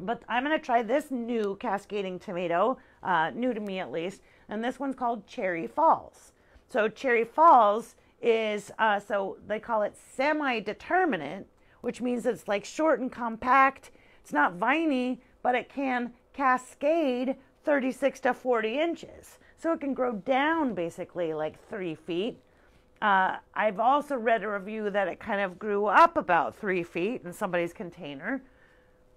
But I'm going to try this new cascading tomato, uh, new to me at least. And this one's called Cherry Falls. So Cherry Falls is, uh, so they call it semi determinate, which means it's like short and compact. It's not viney, but it can cascade 36 to 40 inches. So it can grow down basically like three feet. Uh, I've also read a review that it kind of grew up about three feet in somebody's container.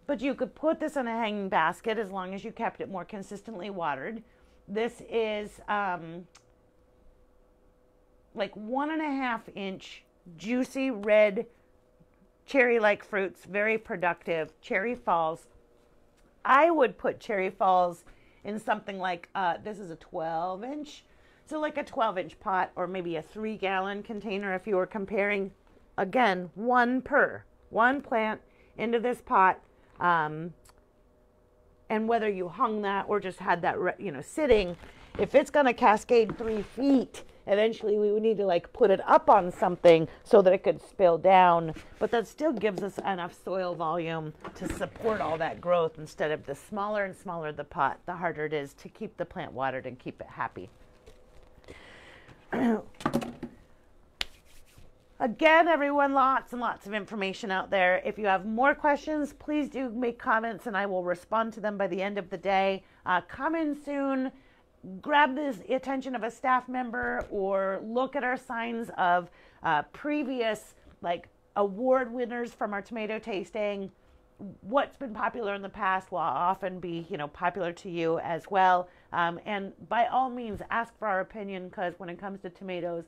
But you could put this in a hanging basket as long as you kept it more consistently watered. This is um, like one and a half inch juicy red cherry like fruits, very productive. Cherry Falls. I would put Cherry Falls in something like uh, this is a 12 inch. So, like a 12 inch pot or maybe a three gallon container if you were comparing, again, one per, one plant into this pot. Um, and whether you hung that or just had that, you know, sitting, if it's going to cascade three feet, eventually we would need to like put it up on something so that it could spill down. But that still gives us enough soil volume to support all that growth instead of the smaller and smaller the pot, the harder it is to keep the plant watered and keep it happy. Again, everyone, lots and lots of information out there. If you have more questions, please do make comments and I will respond to them by the end of the day. Uh, come in soon grab the attention of a staff member or look at our signs of uh, previous like award winners from our tomato tasting what's been popular in the past will often be you know popular to you as well um, and by all means ask for our opinion because when it comes to tomatoes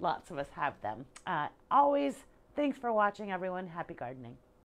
lots of us have them. Uh, always thanks for watching everyone. Happy gardening